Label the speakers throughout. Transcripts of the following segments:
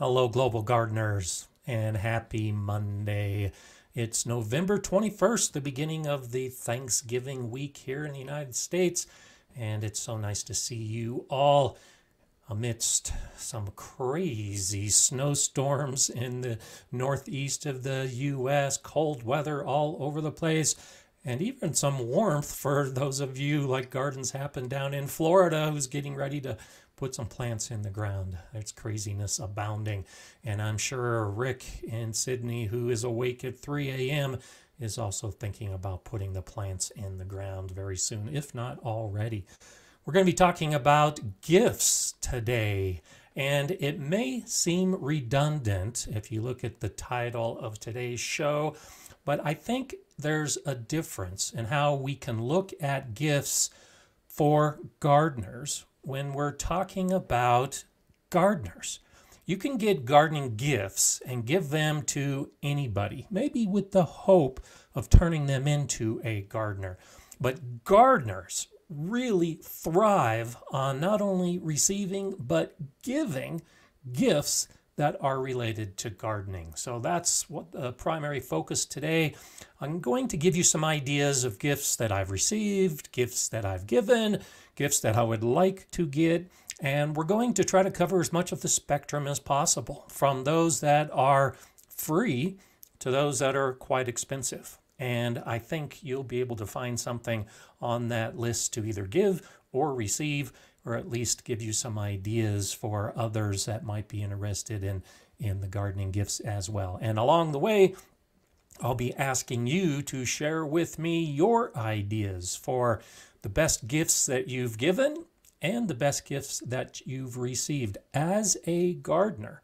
Speaker 1: Hello, global gardeners, and happy Monday. It's November 21st, the beginning of the Thanksgiving week here in the United States, and it's so nice to see you all amidst some crazy snowstorms in the northeast of the U.S., cold weather all over the place, and even some warmth for those of you like Gardens Happen down in Florida who's getting ready to put some plants in the ground. There's craziness abounding. And I'm sure Rick in Sydney, who is awake at 3 a.m., is also thinking about putting the plants in the ground very soon, if not already. We're going to be talking about gifts today. And it may seem redundant if you look at the title of today's show, but I think there's a difference in how we can look at gifts for gardeners when we're talking about gardeners. You can get gardening gifts and give them to anybody, maybe with the hope of turning them into a gardener. But gardeners really thrive on not only receiving but giving gifts that are related to gardening. So that's what the primary focus today. I'm going to give you some ideas of gifts that I've received, gifts that I've given, gifts that I would like to get, and we're going to try to cover as much of the spectrum as possible, from those that are free to those that are quite expensive. And I think you'll be able to find something on that list to either give or receive or at least give you some ideas for others that might be interested in, in the gardening gifts as well. And along the way, I'll be asking you to share with me your ideas for the best gifts that you've given and the best gifts that you've received as a gardener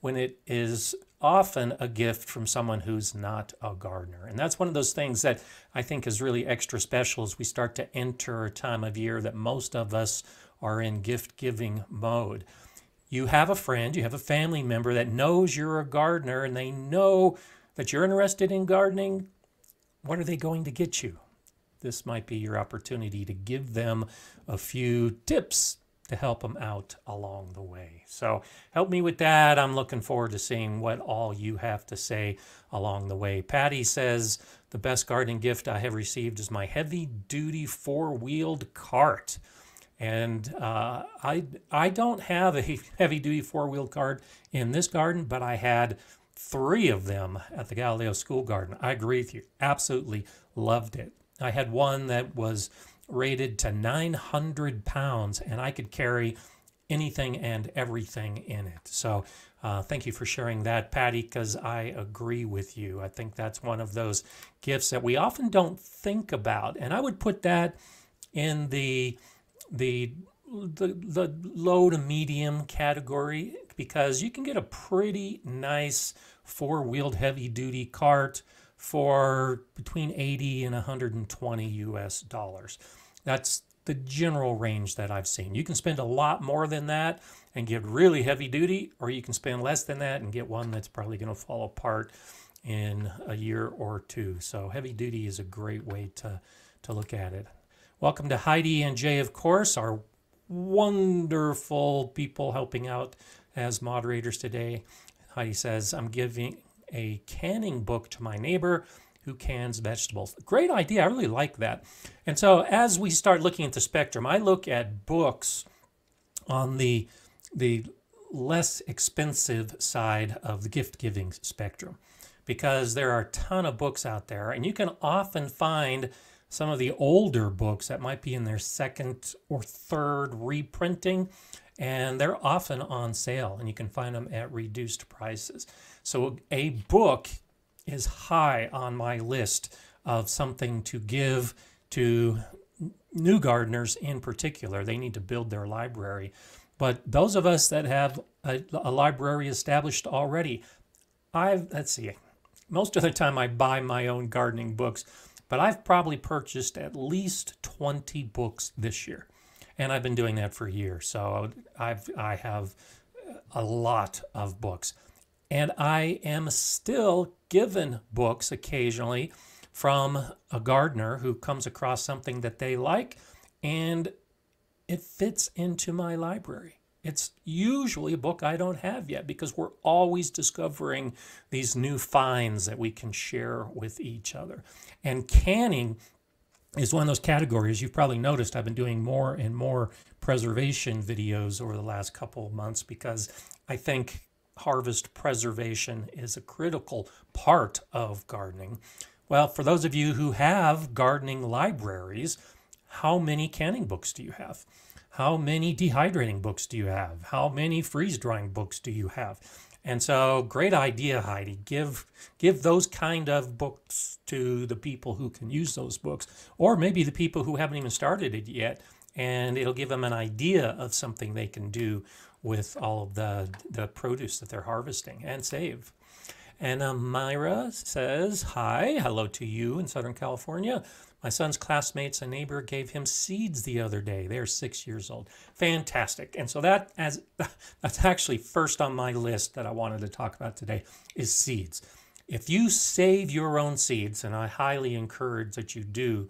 Speaker 1: when it is often a gift from someone who's not a gardener. And that's one of those things that I think is really extra special as we start to enter a time of year that most of us are in gift giving mode. You have a friend, you have a family member that knows you're a gardener and they know that you're interested in gardening. What are they going to get you? This might be your opportunity to give them a few tips to help them out along the way. So help me with that. I'm looking forward to seeing what all you have to say along the way. Patty says, The best gardening gift I have received is my heavy duty four wheeled cart. And uh, I, I don't have a heavy duty four wheeled cart in this garden, but I had three of them at the Galileo School Garden. I agree with you. Absolutely loved it. I had one that was rated to 900 pounds, and I could carry anything and everything in it. So, uh, thank you for sharing that, Patty, because I agree with you. I think that's one of those gifts that we often don't think about. And I would put that in the the the, the low to medium category because you can get a pretty nice four-wheeled heavy-duty cart for between 80 and 120 US dollars. That's the general range that I've seen. You can spend a lot more than that and get really heavy duty, or you can spend less than that and get one that's probably going to fall apart in a year or two. So heavy duty is a great way to, to look at it. Welcome to Heidi and Jay, of course, our wonderful people helping out as moderators today. Heidi says, I'm giving a canning book to my neighbor who cans vegetables. Great idea. I really like that. And so as we start looking at the spectrum, I look at books on the the less expensive side of the gift giving spectrum because there are a ton of books out there and you can often find some of the older books that might be in their second or third reprinting and they're often on sale and you can find them at reduced prices. So a book is high on my list of something to give to new gardeners in particular. They need to build their library. But those of us that have a, a library established already, I've, let's see, most of the time I buy my own gardening books but I've probably purchased at least 20 books this year. And I've been doing that for years. So I've, I have a lot of books. And I am still given books occasionally from a gardener who comes across something that they like and it fits into my library. It's usually a book I don't have yet because we're always discovering these new finds that we can share with each other. And canning is one of those categories you've probably noticed I've been doing more and more preservation videos over the last couple of months because I think harvest preservation is a critical part of gardening. Well, for those of you who have gardening libraries, how many canning books do you have? How many dehydrating books do you have? How many freeze drying books do you have? And so, great idea, Heidi. Give give those kind of books to the people who can use those books, or maybe the people who haven't even started it yet, and it'll give them an idea of something they can do with all of the the produce that they're harvesting and save. And Myra says, "Hi, hello to you in Southern California." My son's classmates, a neighbor, gave him seeds the other day. They're six years old. Fantastic. And so that as that's actually first on my list that I wanted to talk about today is seeds. If you save your own seeds, and I highly encourage that you do,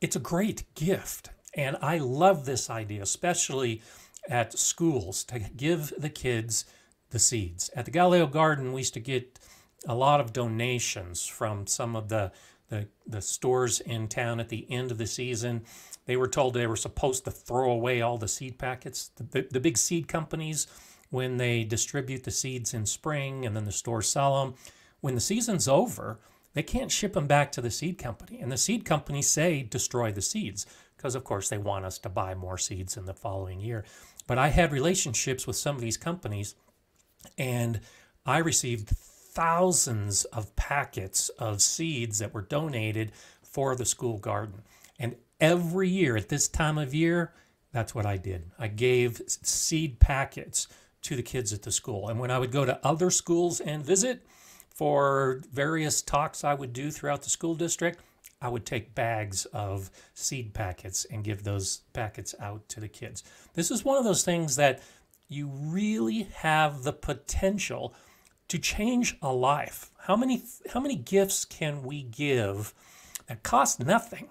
Speaker 1: it's a great gift. And I love this idea, especially at schools, to give the kids the seeds. At the Galileo Garden, we used to get a lot of donations from some of the the, the stores in town at the end of the season. They were told they were supposed to throw away all the seed packets. The, the, the big seed companies, when they distribute the seeds in spring and then the stores sell them, when the season's over, they can't ship them back to the seed company. And the seed companies say destroy the seeds because, of course, they want us to buy more seeds in the following year. But I had relationships with some of these companies and I received thousands of packets of seeds that were donated for the school garden. And every year at this time of year, that's what I did. I gave seed packets to the kids at the school. And when I would go to other schools and visit for various talks I would do throughout the school district, I would take bags of seed packets and give those packets out to the kids. This is one of those things that you really have the potential to change a life. How many how many gifts can we give that cost nothing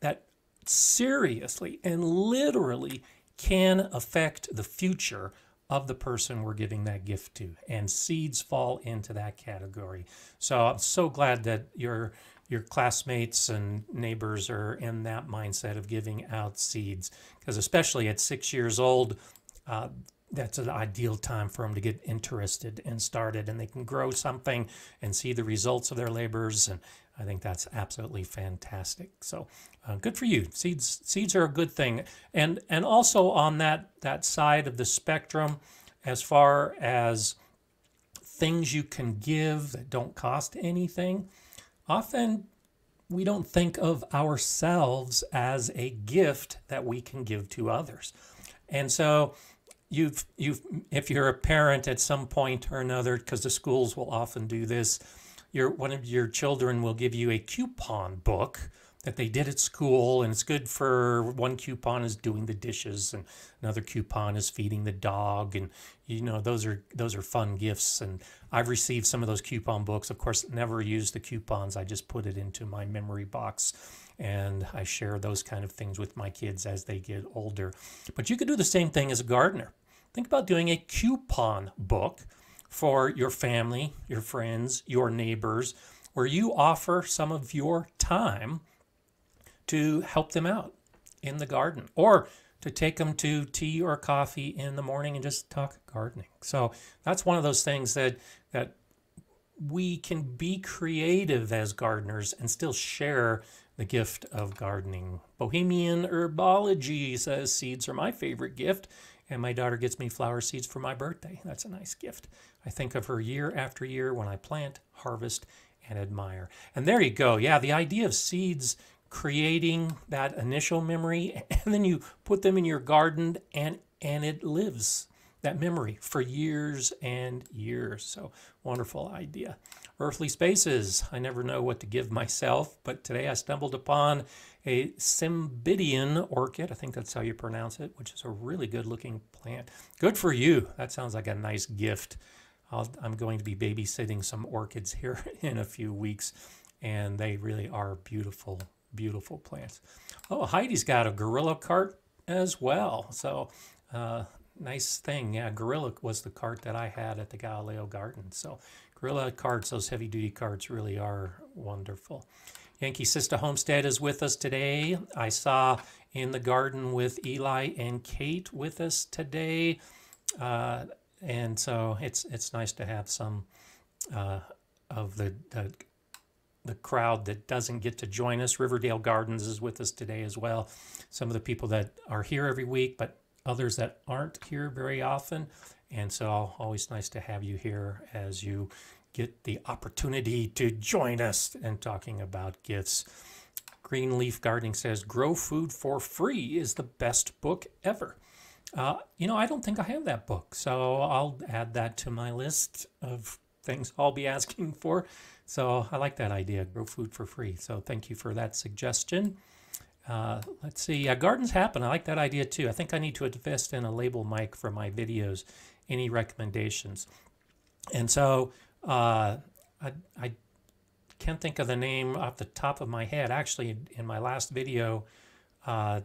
Speaker 1: that seriously and literally can affect the future of the person we're giving that gift to and seeds fall into that category. So I'm so glad that your your classmates and neighbors are in that mindset of giving out seeds because especially at 6 years old uh, that's an ideal time for them to get interested and started and they can grow something and see the results of their labors and i think that's absolutely fantastic. So uh, good for you. Seeds seeds are a good thing. And and also on that that side of the spectrum as far as things you can give that don't cost anything often we don't think of ourselves as a gift that we can give to others. And so you've you've if you're a parent at some point or another because the schools will often do this your one of your children will give you a coupon book that they did at school and it's good for one coupon is doing the dishes and another coupon is feeding the dog and you know those are those are fun gifts and I've received some of those coupon books. Of course never use the coupons. I just put it into my memory box and I share those kind of things with my kids as they get older. But you could do the same thing as a gardener think about doing a coupon book for your family, your friends, your neighbors, where you offer some of your time to help them out in the garden or to take them to tea or coffee in the morning and just talk gardening. So that's one of those things that that we can be creative as gardeners and still share the gift of gardening. Bohemian Herbology says seeds are my favorite gift and my daughter gets me flower seeds for my birthday. That's a nice gift. I think of her year after year when I plant, harvest, and admire. And there you go. Yeah, the idea of seeds creating that initial memory, and then you put them in your garden, and and it lives that memory for years and years. So wonderful idea. Earthly spaces. I never know what to give myself, but today I stumbled upon a Cymbidium orchid. I think that's how you pronounce it, which is a really good looking plant. Good for you. That sounds like a nice gift. i am going to be babysitting some orchids here in a few weeks, and they really are beautiful, beautiful plants. Oh, Heidi's got a gorilla cart as well. So uh, nice thing. Yeah, Gorilla was the cart that I had at the Galileo Garden. So Gorilla carts, those heavy duty carts really are wonderful. Yankee Sister Homestead is with us today. I saw in the garden with Eli and Kate with us today. Uh, and so it's it's nice to have some uh, of the, the the crowd that doesn't get to join us. Riverdale Gardens is with us today as well. Some of the people that are here every week, but others that aren't here very often. And so always nice to have you here as you get the opportunity to join us and talking about gifts. Green Leaf Gardening says, Grow Food for Free is the best book ever. Uh, you know, I don't think I have that book, so I'll add that to my list of things I'll be asking for. So I like that idea, grow food for free. So thank you for that suggestion. Uh, let's see, uh, Gardens Happen. I like that idea too. I think I need to invest in a lapel mic for my videos. Any recommendations? And so uh, I, I can't think of the name off the top of my head. Actually, in my last video, uh,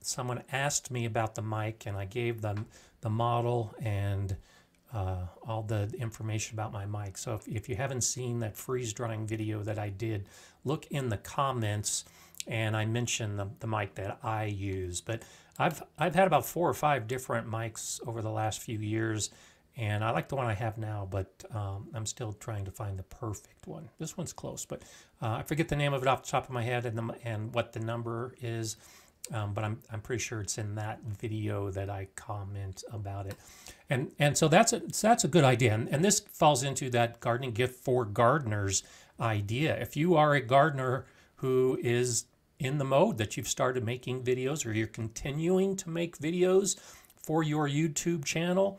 Speaker 1: someone asked me about the mic and I gave them the model and uh, all the information about my mic. So if, if you haven't seen that freeze drying video that I did, look in the comments and I mentioned the, the mic that I use. But I've, I've had about four or five different mics over the last few years and I like the one I have now, but um, I'm still trying to find the perfect one. This one's close, but uh, I forget the name of it off the top of my head and, the, and what the number is. Um, but I'm, I'm pretty sure it's in that video that I comment about it. And, and so that's a, that's a good idea. And, and this falls into that gardening gift for gardeners idea. If you are a gardener who is in the mode that you've started making videos or you're continuing to make videos for your YouTube channel,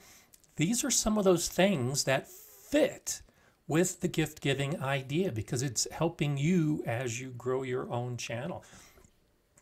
Speaker 1: these are some of those things that fit with the gift giving idea because it's helping you as you grow your own channel.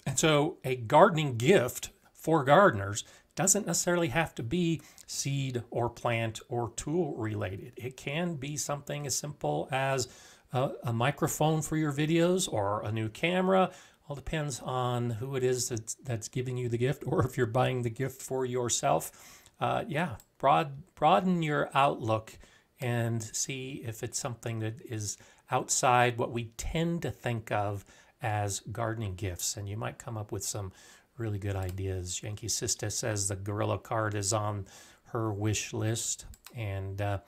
Speaker 1: And so a gardening gift for gardeners doesn't necessarily have to be seed or plant or tool related. It can be something as simple as a, a microphone for your videos or a new camera. All depends on who it is that's, that's giving you the gift or if you're buying the gift for yourself. Uh, yeah, broad, broaden your outlook and see if it's something that is outside what we tend to think of as gardening gifts, and you might come up with some really good ideas. Yankee Sister says the gorilla cart is on her wish list, and uh,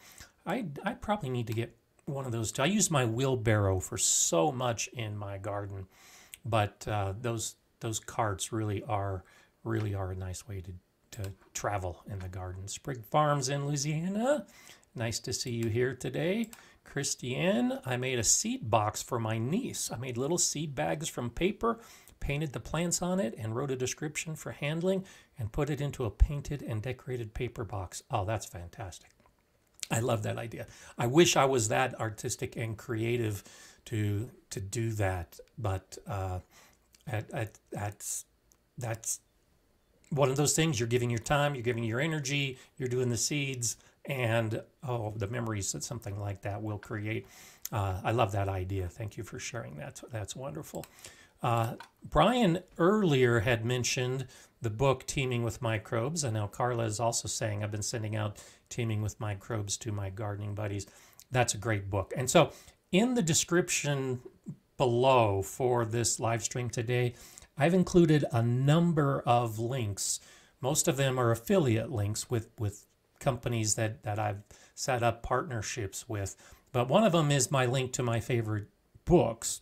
Speaker 1: I I probably need to get one of those. Too. I use my wheelbarrow for so much in my garden, but uh, those those carts really are really are a nice way to to travel in the garden. Sprig Farms in Louisiana. Nice to see you here today. Christiane, I made a seed box for my niece. I made little seed bags from paper, painted the plants on it, and wrote a description for handling, and put it into a painted and decorated paper box. Oh, that's fantastic. I love that idea. I wish I was that artistic and creative to to do that, but uh, at, at, that's that's one of those things. You're giving your time, you're giving your energy, you're doing the seeds and oh, the memories that something like that will create. Uh, I love that idea. Thank you for sharing that. That's wonderful. Uh, Brian earlier had mentioned the book Teaming with Microbes, and now Carla is also saying I've been sending out Teaming with Microbes to my gardening buddies. That's a great book. And so, in the description below for this live stream today, I've included a number of links. Most of them are affiliate links with, with companies that, that I've set up partnerships with. But one of them is my link to my favorite books.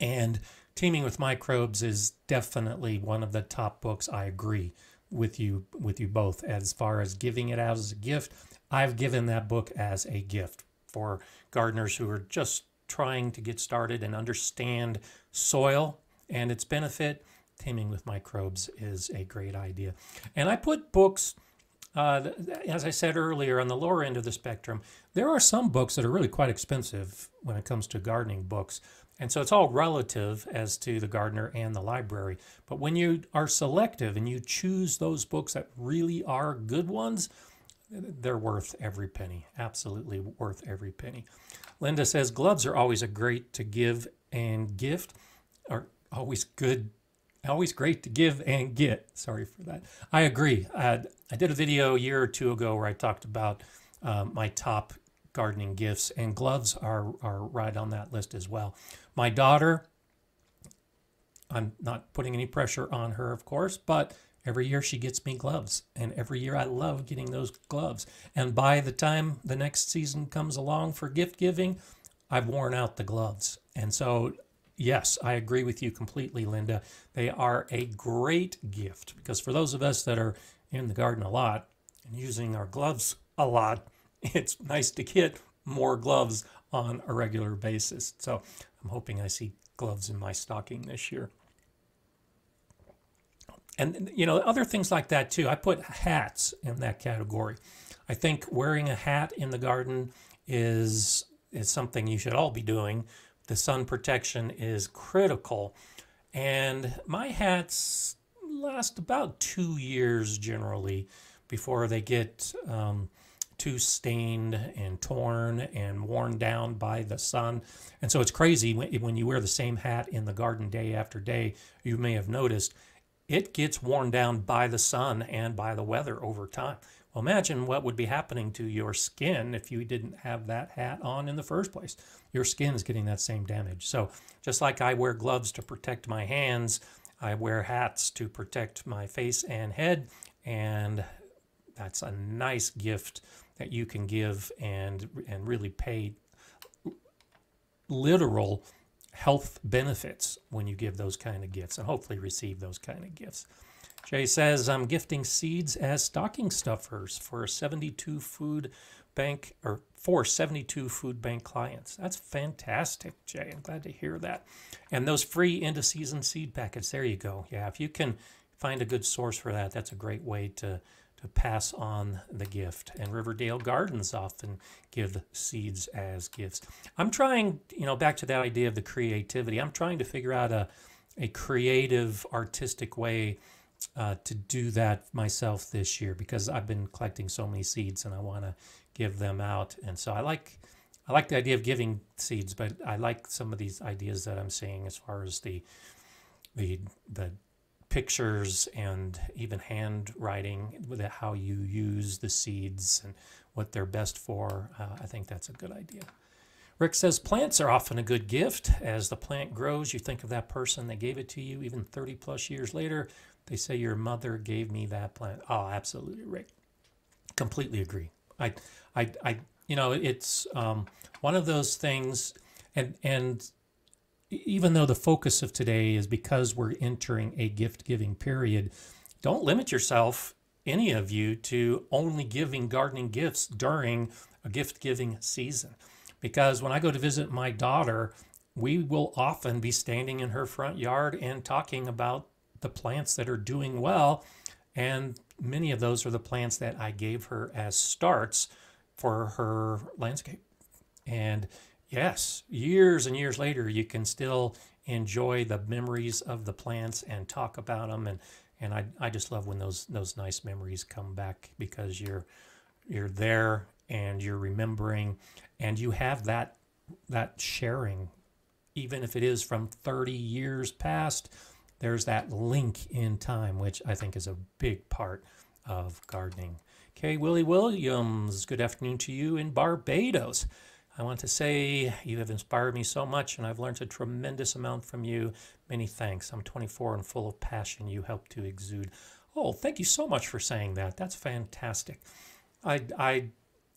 Speaker 1: And Teaming with Microbes is definitely one of the top books. I agree with you with you both as far as giving it out as a gift. I've given that book as a gift for gardeners who are just trying to get started and understand soil and its benefit. Teaming with Microbes is a great idea. And I put books uh, as I said earlier, on the lower end of the spectrum, there are some books that are really quite expensive when it comes to gardening books. And so it's all relative as to the gardener and the library. But when you are selective and you choose those books that really are good ones, they're worth every penny. Absolutely worth every penny. Linda says gloves are always a great to give and gift, always good always great to give and get. Sorry for that. I agree. I, I did a video a year or two ago where I talked about um, my top gardening gifts, and gloves are, are right on that list as well. My daughter, I'm not putting any pressure on her, of course, but every year she gets me gloves. And every year I love getting those gloves. And by the time the next season comes along for gift giving, I've worn out the gloves. And so yes, I agree with you completely, Linda. They are a great gift because for those of us that are in the garden a lot and using our gloves a lot, it's nice to get more gloves on a regular basis. So I'm hoping I see gloves in my stocking this year. And, you know, other things like that too. I put hats in that category. I think wearing a hat in the garden is is something you should all be doing the sun protection is critical. And my hats last about two years generally before they get um, too stained and torn and worn down by the sun. And so it's crazy when, when you wear the same hat in the garden day after day, you may have noticed it gets worn down by the sun and by the weather over time. Well, imagine what would be happening to your skin if you didn't have that hat on in the first place. Your skin is getting that same damage. So, just like I wear gloves to protect my hands, I wear hats to protect my face and head. And that's a nice gift that you can give and, and really pay literal health benefits when you give those kind of gifts and hopefully receive those kind of gifts. Jay says, I'm gifting seeds as stocking stuffers for 72 food bank or for 72 food bank clients. That's fantastic, Jay. I'm glad to hear that. And those free end of season seed packets, there you go. Yeah, if you can find a good source for that, that's a great way to to pass on the gift. And Riverdale Gardens often give seeds as gifts. I'm trying, you know, back to that idea of the creativity. I'm trying to figure out a a creative, artistic way uh, to do that myself this year because I've been collecting so many seeds and I want to give them out. And so I like I like the idea of giving seeds, but I like some of these ideas that I'm seeing as far as the the the pictures and even handwriting with how you use the seeds and what they're best for. Uh, I think that's a good idea. Rick says plants are often a good gift. As the plant grows, you think of that person that gave it to you even 30 plus years later. They say your mother gave me that plant. Oh, absolutely, Rick. Completely agree. I, I, I you know, it's um, one of those things, and and even though the focus of today is because we're entering a gift giving period, don't limit yourself, any of you, to only giving gardening gifts during a gift giving season. Because when I go to visit my daughter, we will often be standing in her front yard and talking about the plants that are doing well. And many of those are the plants that I gave her as starts for her landscape. And yes, years and years later, you can still enjoy the memories of the plants and talk about them. And, and I, I just love when those, those nice memories come back because you're, you're there and you're remembering and you have that, that sharing, even if it is from 30 years past there's that link in time, which I think is a big part of gardening. Okay, Willie Williams, good afternoon to you in Barbados. I want to say you have inspired me so much and I've learned a tremendous amount from you. Many thanks. I'm 24 and full of passion you help to exude. Oh, thank you so much for saying that. That's fantastic. I, I,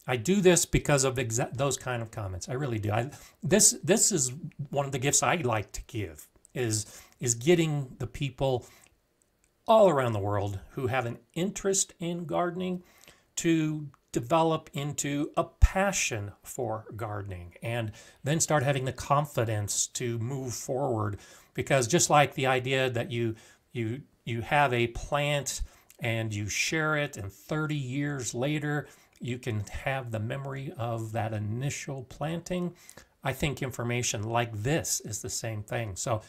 Speaker 1: I do this because of those kind of comments. I really do. I, this, this is one of the gifts I like to give is is getting the people all around the world who have an interest in gardening to develop into a passion for gardening and then start having the confidence to move forward. Because just like the idea that you you you have a plant and you share it and 30 years later you can have the memory of that initial planting i think information like this is the same thing so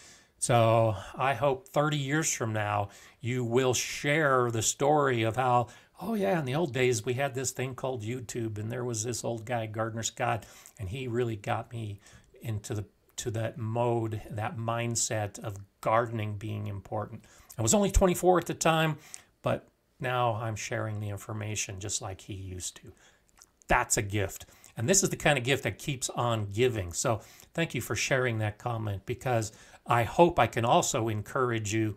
Speaker 1: so I hope 30 years from now, you will share the story of how, oh, yeah, in the old days, we had this thing called YouTube, and there was this old guy, Gardener Scott, and he really got me into the to that mode, that mindset of gardening being important. I was only 24 at the time, but now I'm sharing the information just like he used to. That's a gift. And this is the kind of gift that keeps on giving. So thank you for sharing that comment because I hope I can also encourage you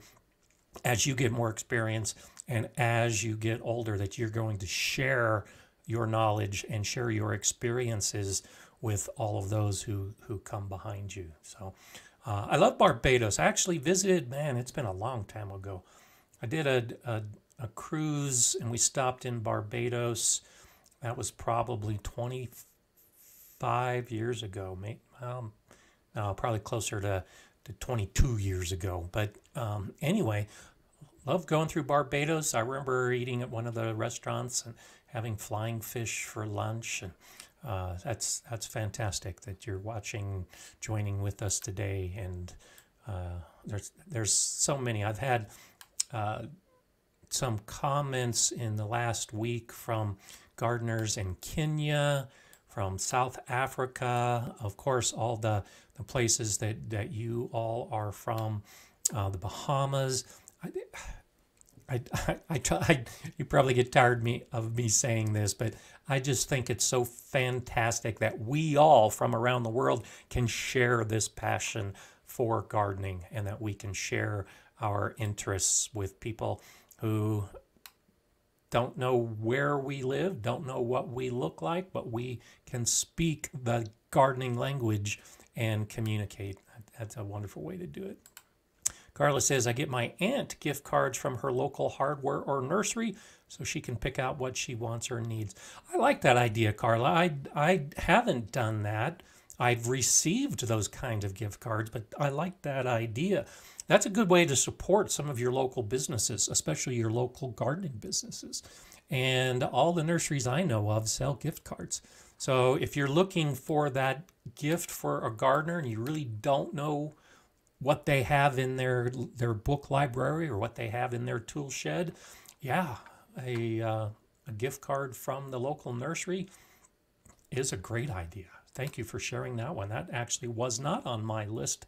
Speaker 1: as you get more experience and as you get older that you're going to share your knowledge and share your experiences with all of those who, who come behind you. So uh, I love Barbados. I actually visited, man, it's been a long time ago. I did a, a, a cruise and we stopped in Barbados. That was probably 25 years ago, maybe, um, no, probably closer to, to 22 years ago. But um, anyway, love going through Barbados. I remember eating at one of the restaurants and having flying fish for lunch and uh, that's that's fantastic that you're watching, joining with us today. And uh, there's there's so many. I've had uh, some comments in the last week from gardeners in Kenya, from South Africa, of course, all the the places that that you all are from, uh, the Bahamas. I, I, I, I, I, you probably get tired me of me saying this, but I just think it's so fantastic that we all from around the world can share this passion for gardening and that we can share our interests with people who don't know where we live, don't know what we look like, but we can speak the gardening language and communicate. That's a wonderful way to do it. Carla says, I get my aunt gift cards from her local hardware or nursery so she can pick out what she wants or needs. I like that idea, Carla. I, I haven't done that. I've received those kinds of gift cards, but I like that idea. That's a good way to support some of your local businesses, especially your local gardening businesses. And all the nurseries I know of sell gift cards. So if you're looking for that gift for a gardener and you really don't know what they have in their their book library or what they have in their tool shed, yeah, a, uh, a gift card from the local nursery is a great idea. Thank you for sharing that one. That actually was not on my list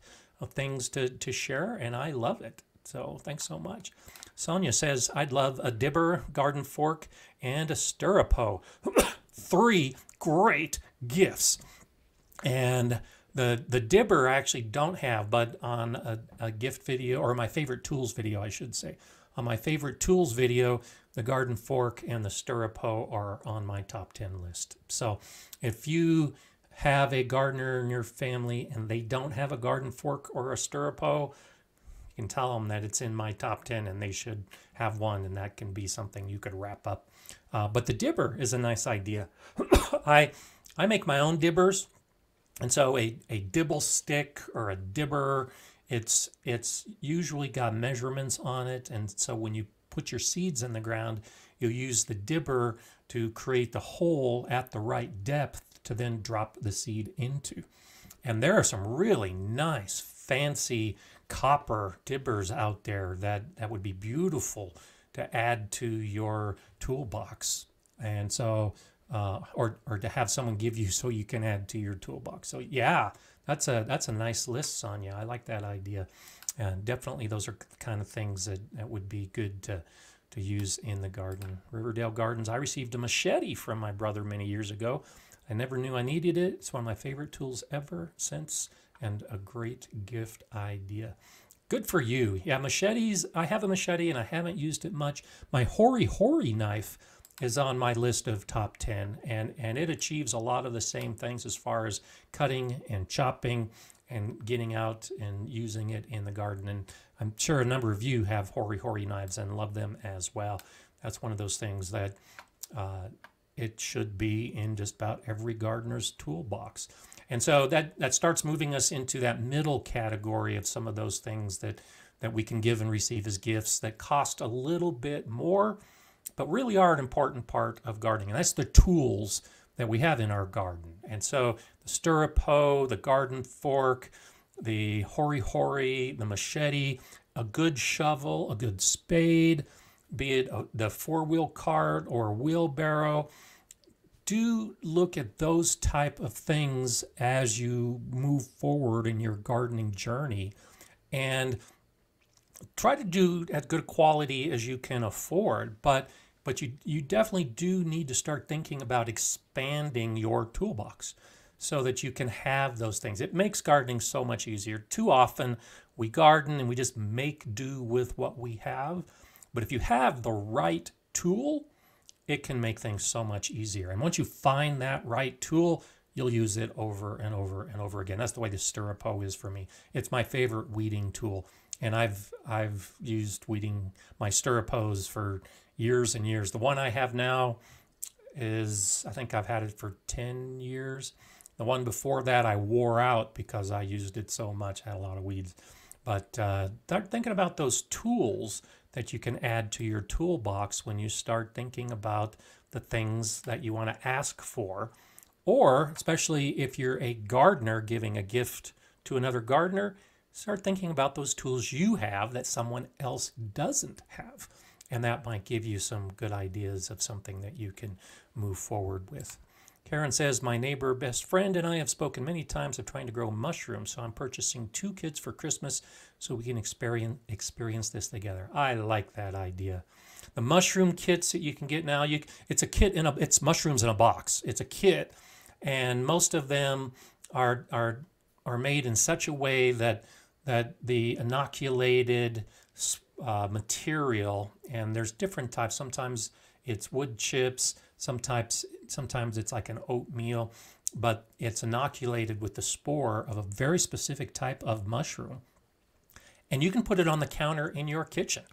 Speaker 1: things to, to share, and I love it. So thanks so much. Sonia says, I'd love a dibber, garden fork, and a stirrup hoe. Three great gifts. And the, the dibber I actually don't have, but on a, a gift video, or my favorite tools video, I should say. On my favorite tools video, the garden fork and the stirrup hoe are on my top 10 list. So if you have a gardener in your family and they don't have a garden fork or a stirrup hoe, you can tell them that it's in my top 10 and they should have one and that can be something you could wrap up. Uh, but the dibber is a nice idea. I, I make my own dibbers. And so a, a dibble stick or a dibber, it's, it's usually got measurements on it. And so when you put your seeds in the ground, you'll use the dibber to create the hole at the right depth to then drop the seed into. And there are some really nice, fancy copper dibbers out there that, that would be beautiful to add to your toolbox. And so, uh, or, or to have someone give you so you can add to your toolbox. So yeah, that's a, that's a nice list, Sonia. I like that idea. And definitely those are kind of things that, that would be good to, to use in the garden. Riverdale Gardens, I received a machete from my brother many years ago. I never knew I needed it. It's one of my favorite tools ever since and a great gift idea. Good for you. Yeah, machetes, I have a machete and I haven't used it much. My Hori Hori knife is on my list of top 10 and, and it achieves a lot of the same things as far as cutting and chopping and getting out and using it in the garden. And I'm sure a number of you have Hori Hori knives and love them as well. That's one of those things that uh, it should be in just about every gardener's toolbox. And so that, that starts moving us into that middle category of some of those things that, that we can give and receive as gifts that cost a little bit more, but really are an important part of gardening. And that's the tools that we have in our garden. And so the stirrup hoe, the garden fork, the hori hori, the machete, a good shovel, a good spade, be it the four wheel cart or wheelbarrow, do look at those type of things as you move forward in your gardening journey and try to do as good quality as you can afford but but you you definitely do need to start thinking about expanding your toolbox so that you can have those things. It makes gardening so much easier. Too often we garden and we just make do with what we have but if you have the right tool it can make things so much easier and once you find that right tool you'll use it over and over and over again that's the way the stirrup hoe is for me it's my favorite weeding tool and I've I've used weeding my stirrup hoes for years and years. The one I have now is I think I've had it for 10 years. The one before that I wore out because I used it so much. I had a lot of weeds. But uh, start thinking about those tools that you can add to your toolbox when you start thinking about the things that you want to ask for. Or, especially if you're a gardener giving a gift to another gardener, start thinking about those tools you have that someone else doesn't have. And that might give you some good ideas of something that you can move forward with. Karen says, My neighbor, best friend, and I have spoken many times of trying to grow mushrooms, so I'm purchasing two kits for Christmas so we can experience, experience this together. I like that idea. The mushroom kits that you can get now, you, it's a kit in a, it's mushrooms in a box. It's a kit, and most of them are, are, are made in such a way that that the inoculated uh, material, and there's different types. Sometimes it's wood chips, sometimes sometimes it's like an oatmeal, but it's inoculated with the spore of a very specific type of mushroom. And you can put it on the counter in your kitchen.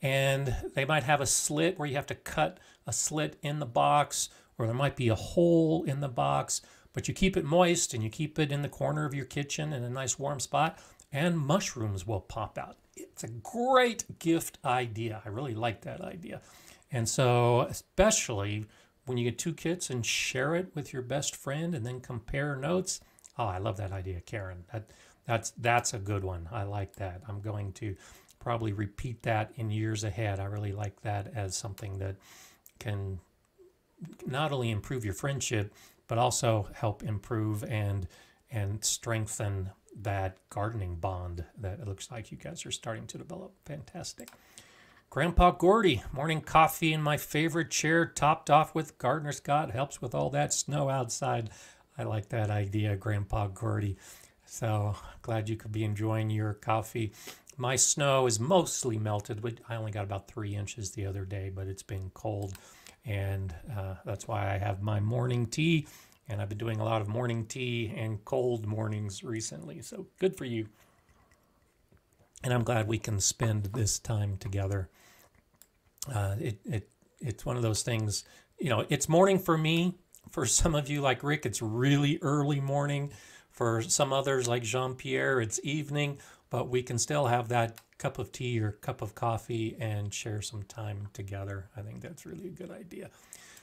Speaker 1: And they might have a slit where you have to cut a slit in the box, or there might be a hole in the box, but you keep it moist and you keep it in the corner of your kitchen in a nice warm spot and mushrooms will pop out. It's a great gift idea. I really like that idea. And so, especially when you get two kits and share it with your best friend and then compare notes. Oh, I love that idea, Karen. That that's that's a good one. I like that. I'm going to probably repeat that in years ahead. I really like that as something that can not only improve your friendship, but also help improve and and strengthen that gardening bond that it looks like you guys are starting to develop. Fantastic. Grandpa Gordy, morning coffee in my favorite chair, topped off with Gardener Scott. Helps with all that snow outside. I like that idea, Grandpa Gordy. So glad you could be enjoying your coffee. My snow is mostly melted. I only got about three inches the other day, but it's been cold. And uh, that's why I have my morning tea and I've been doing a lot of morning tea and cold mornings recently. So good for you. And I'm glad we can spend this time together. Uh, it, it, it's one of those things, you know, it's morning for me. For some of you, like Rick, it's really early morning. For some others, like Jean Pierre, it's evening, but we can still have that cup of tea or cup of coffee and share some time together. I think that's really a good idea.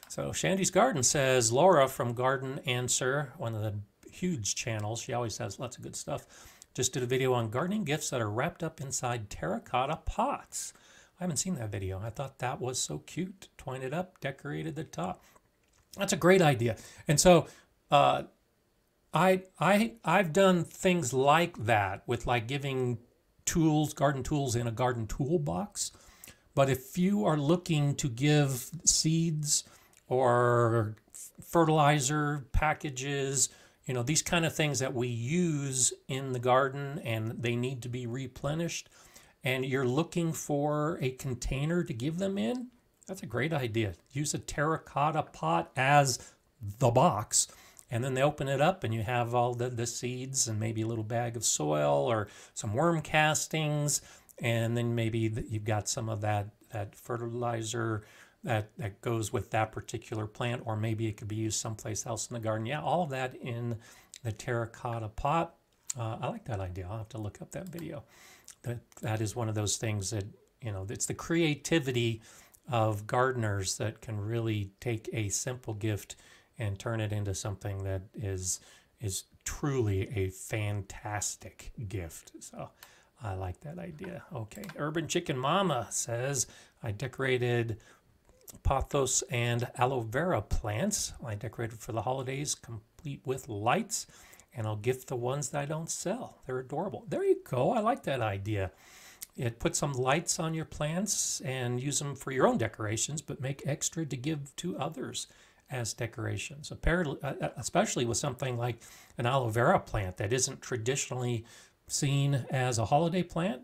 Speaker 1: So Shandy's Garden says Laura from Garden Answer, one of the huge channels. She always has lots of good stuff. Just did a video on gardening gifts that are wrapped up inside terracotta pots. I haven't seen that video. I thought that was so cute. Twine it up, decorated the top. That's a great idea. And so uh, I I I've done things like that with like giving tools, garden tools in a garden toolbox. But if you are looking to give seeds or fertilizer packages, you know, these kind of things that we use in the garden and they need to be replenished, and you're looking for a container to give them in, that's a great idea. Use a terracotta pot as the box, and then they open it up and you have all the, the seeds and maybe a little bag of soil or some worm castings, and then maybe you've got some of that, that fertilizer that, that goes with that particular plant, or maybe it could be used someplace else in the garden. Yeah, all of that in the terracotta pot. Uh, I like that idea. I'll have to look up that video. That that is one of those things that you know. It's the creativity of gardeners that can really take a simple gift and turn it into something that is is truly a fantastic gift. So I like that idea. Okay, Urban Chicken Mama says I decorated pothos and aloe vera plants. I decorated for the holidays, complete with lights, and I'll gift the ones that I don't sell. They're adorable. There you go. I like that idea. It put some lights on your plants and use them for your own decorations, but make extra to give to others as decorations. Apparently, uh, uh, especially with something like an aloe vera plant that isn't traditionally seen as a holiday plant.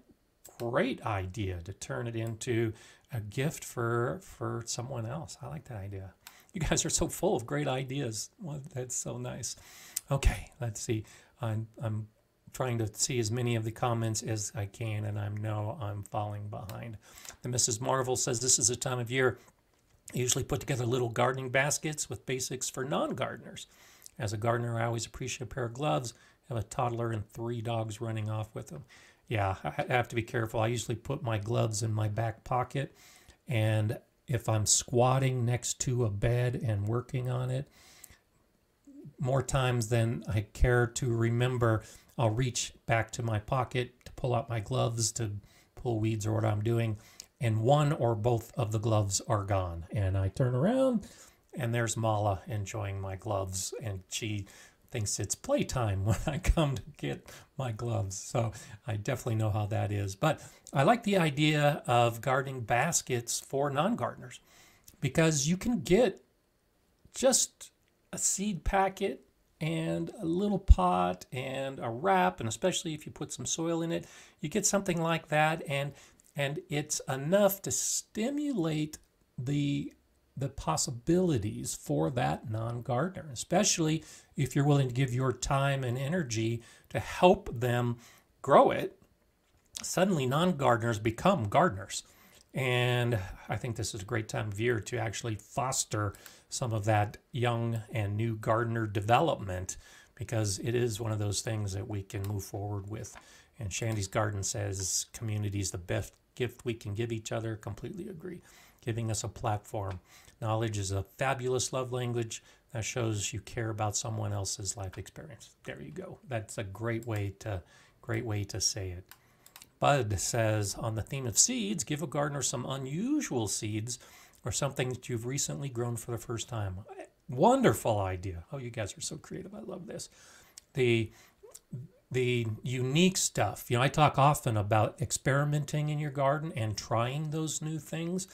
Speaker 1: Great idea to turn it into a gift for for someone else. I like that idea. You guys are so full of great ideas. Well, that's so nice. Okay, let's see. I'm I'm trying to see as many of the comments as I can, and I know I'm falling behind. The Mrs. Marvel says this is a time of year I usually put together little gardening baskets with basics for non-gardeners. As a gardener, I always appreciate a pair of gloves. I have a toddler and three dogs running off with them yeah, I have to be careful. I usually put my gloves in my back pocket. And if I'm squatting next to a bed and working on it, more times than I care to remember, I'll reach back to my pocket to pull out my gloves to pull weeds or what I'm doing. And one or both of the gloves are gone. And I turn around and there's Mala enjoying my gloves. And she thinks it's playtime when I come to get my gloves. So I definitely know how that is. But I like the idea of gardening baskets for non gardeners because you can get just a seed packet and a little pot and a wrap and especially if you put some soil in it you get something like that and and it's enough to stimulate the the possibilities for that non gardener, especially if you're willing to give your time and energy to help them grow it. Suddenly, non gardeners become gardeners. And I think this is a great time of year to actually foster some of that young and new gardener development because it is one of those things that we can move forward with. And Shandy's Garden says community is the best gift we can give each other. Completely agree. Giving us a platform Knowledge is a fabulous love language that shows you care about someone else's life experience. There you go. That's a great way to great way to say it. Bud says on the theme of seeds, give a gardener some unusual seeds or something that you've recently grown for the first time. Wonderful idea. Oh, you guys are so creative. I love this. The the unique stuff. You know, I talk often about experimenting in your garden and trying those new things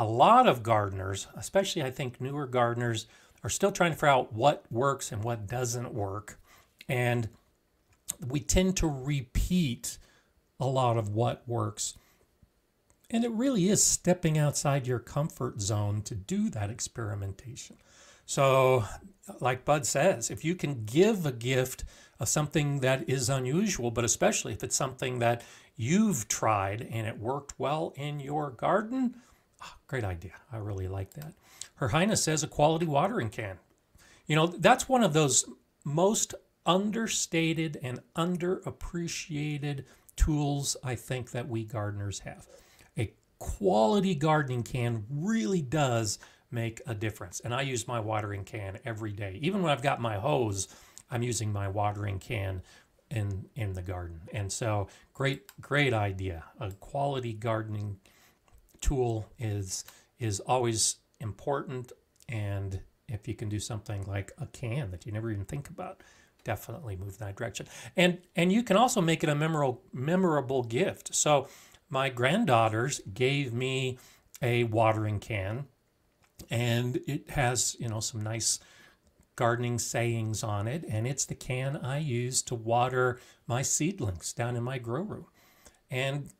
Speaker 1: a lot of gardeners, especially I think newer gardeners, are still trying to figure out what works and what doesn't work. And we tend to repeat a lot of what works. And it really is stepping outside your comfort zone to do that experimentation. So, like Bud says, if you can give a gift of something that is unusual, but especially if it's something that you've tried and it worked well in your garden, Oh, great idea. I really like that. Her Highness says a quality watering can. You know, that's one of those most understated and underappreciated tools I think that we gardeners have. Quality gardening can really does make a difference. And I use my watering can every day. Even when I've got my hose, I'm using my watering can in in the garden. And so great great idea. A quality gardening tool is is always important and if you can do something like a can that you never even think about definitely move in that direction and and you can also make it a memorable memorable gift so my granddaughters gave me a watering can and it has you know some nice gardening sayings on it and it's the can i use to water my seedlings down in my grow room and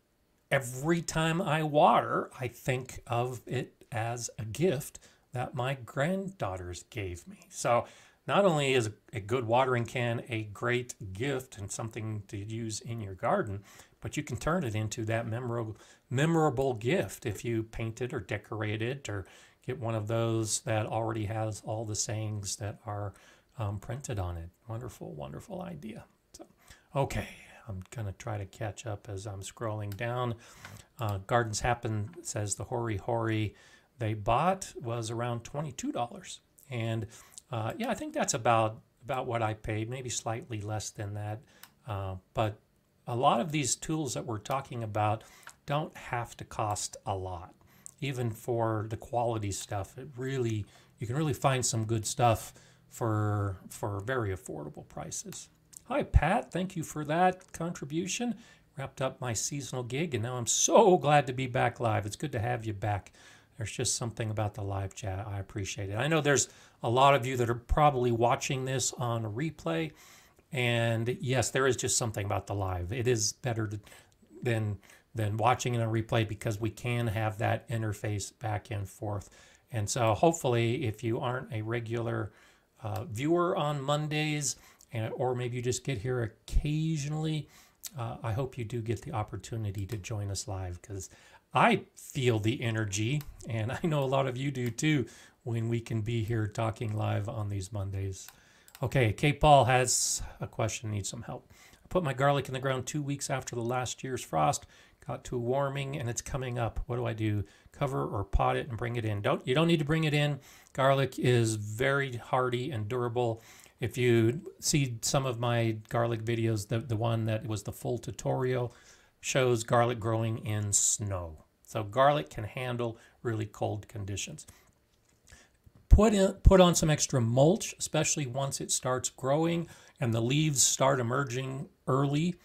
Speaker 1: every time I water, I think of it as a gift that my granddaughters gave me. So not only is a good watering can a great gift and something to use in your garden, but you can turn it into that memorable memorable gift if you paint it or decorate it or get one of those that already has all the sayings that are um, printed on it. Wonderful, wonderful idea. So, okay, I'm going to try to catch up as I'm scrolling down. Uh, Gardens Happen says the Hori Hori they bought was around $22. And uh, yeah, I think that's about, about what I paid, maybe slightly less than that. Uh, but a lot of these tools that we're talking about don't have to cost a lot. even for the quality stuff. It really you can really find some good stuff for for very affordable prices. Hi Pat, thank you for that contribution. Wrapped up my seasonal gig and now I'm so glad to be back live. It's good to have you back. There's just something about the live chat. I appreciate it. I know there's a lot of you that are probably watching this on replay. And yes, there is just something about the live. It is better to, than than watching it on replay because we can have that interface back and forth. And so hopefully, if you aren't a regular uh, viewer on Mondays, and, or maybe you just get here occasionally, uh, I hope you do get the opportunity to join us live because I feel the energy, and I know a lot of you do too, when we can be here talking live on these Mondays. Okay, Kate Paul has a question, needs some help. I put my garlic in the ground two weeks after the last year's frost, got to warming, and it's coming up. What do I do? Cover or pot it and bring it in? Don't you don't need to bring it in. Garlic is very hardy and durable. If you see some of my garlic videos, the, the one that was the full tutorial shows garlic growing in snow. So garlic can handle really cold conditions. Put, in, put on some extra mulch, especially once it starts growing and the leaves start emerging early.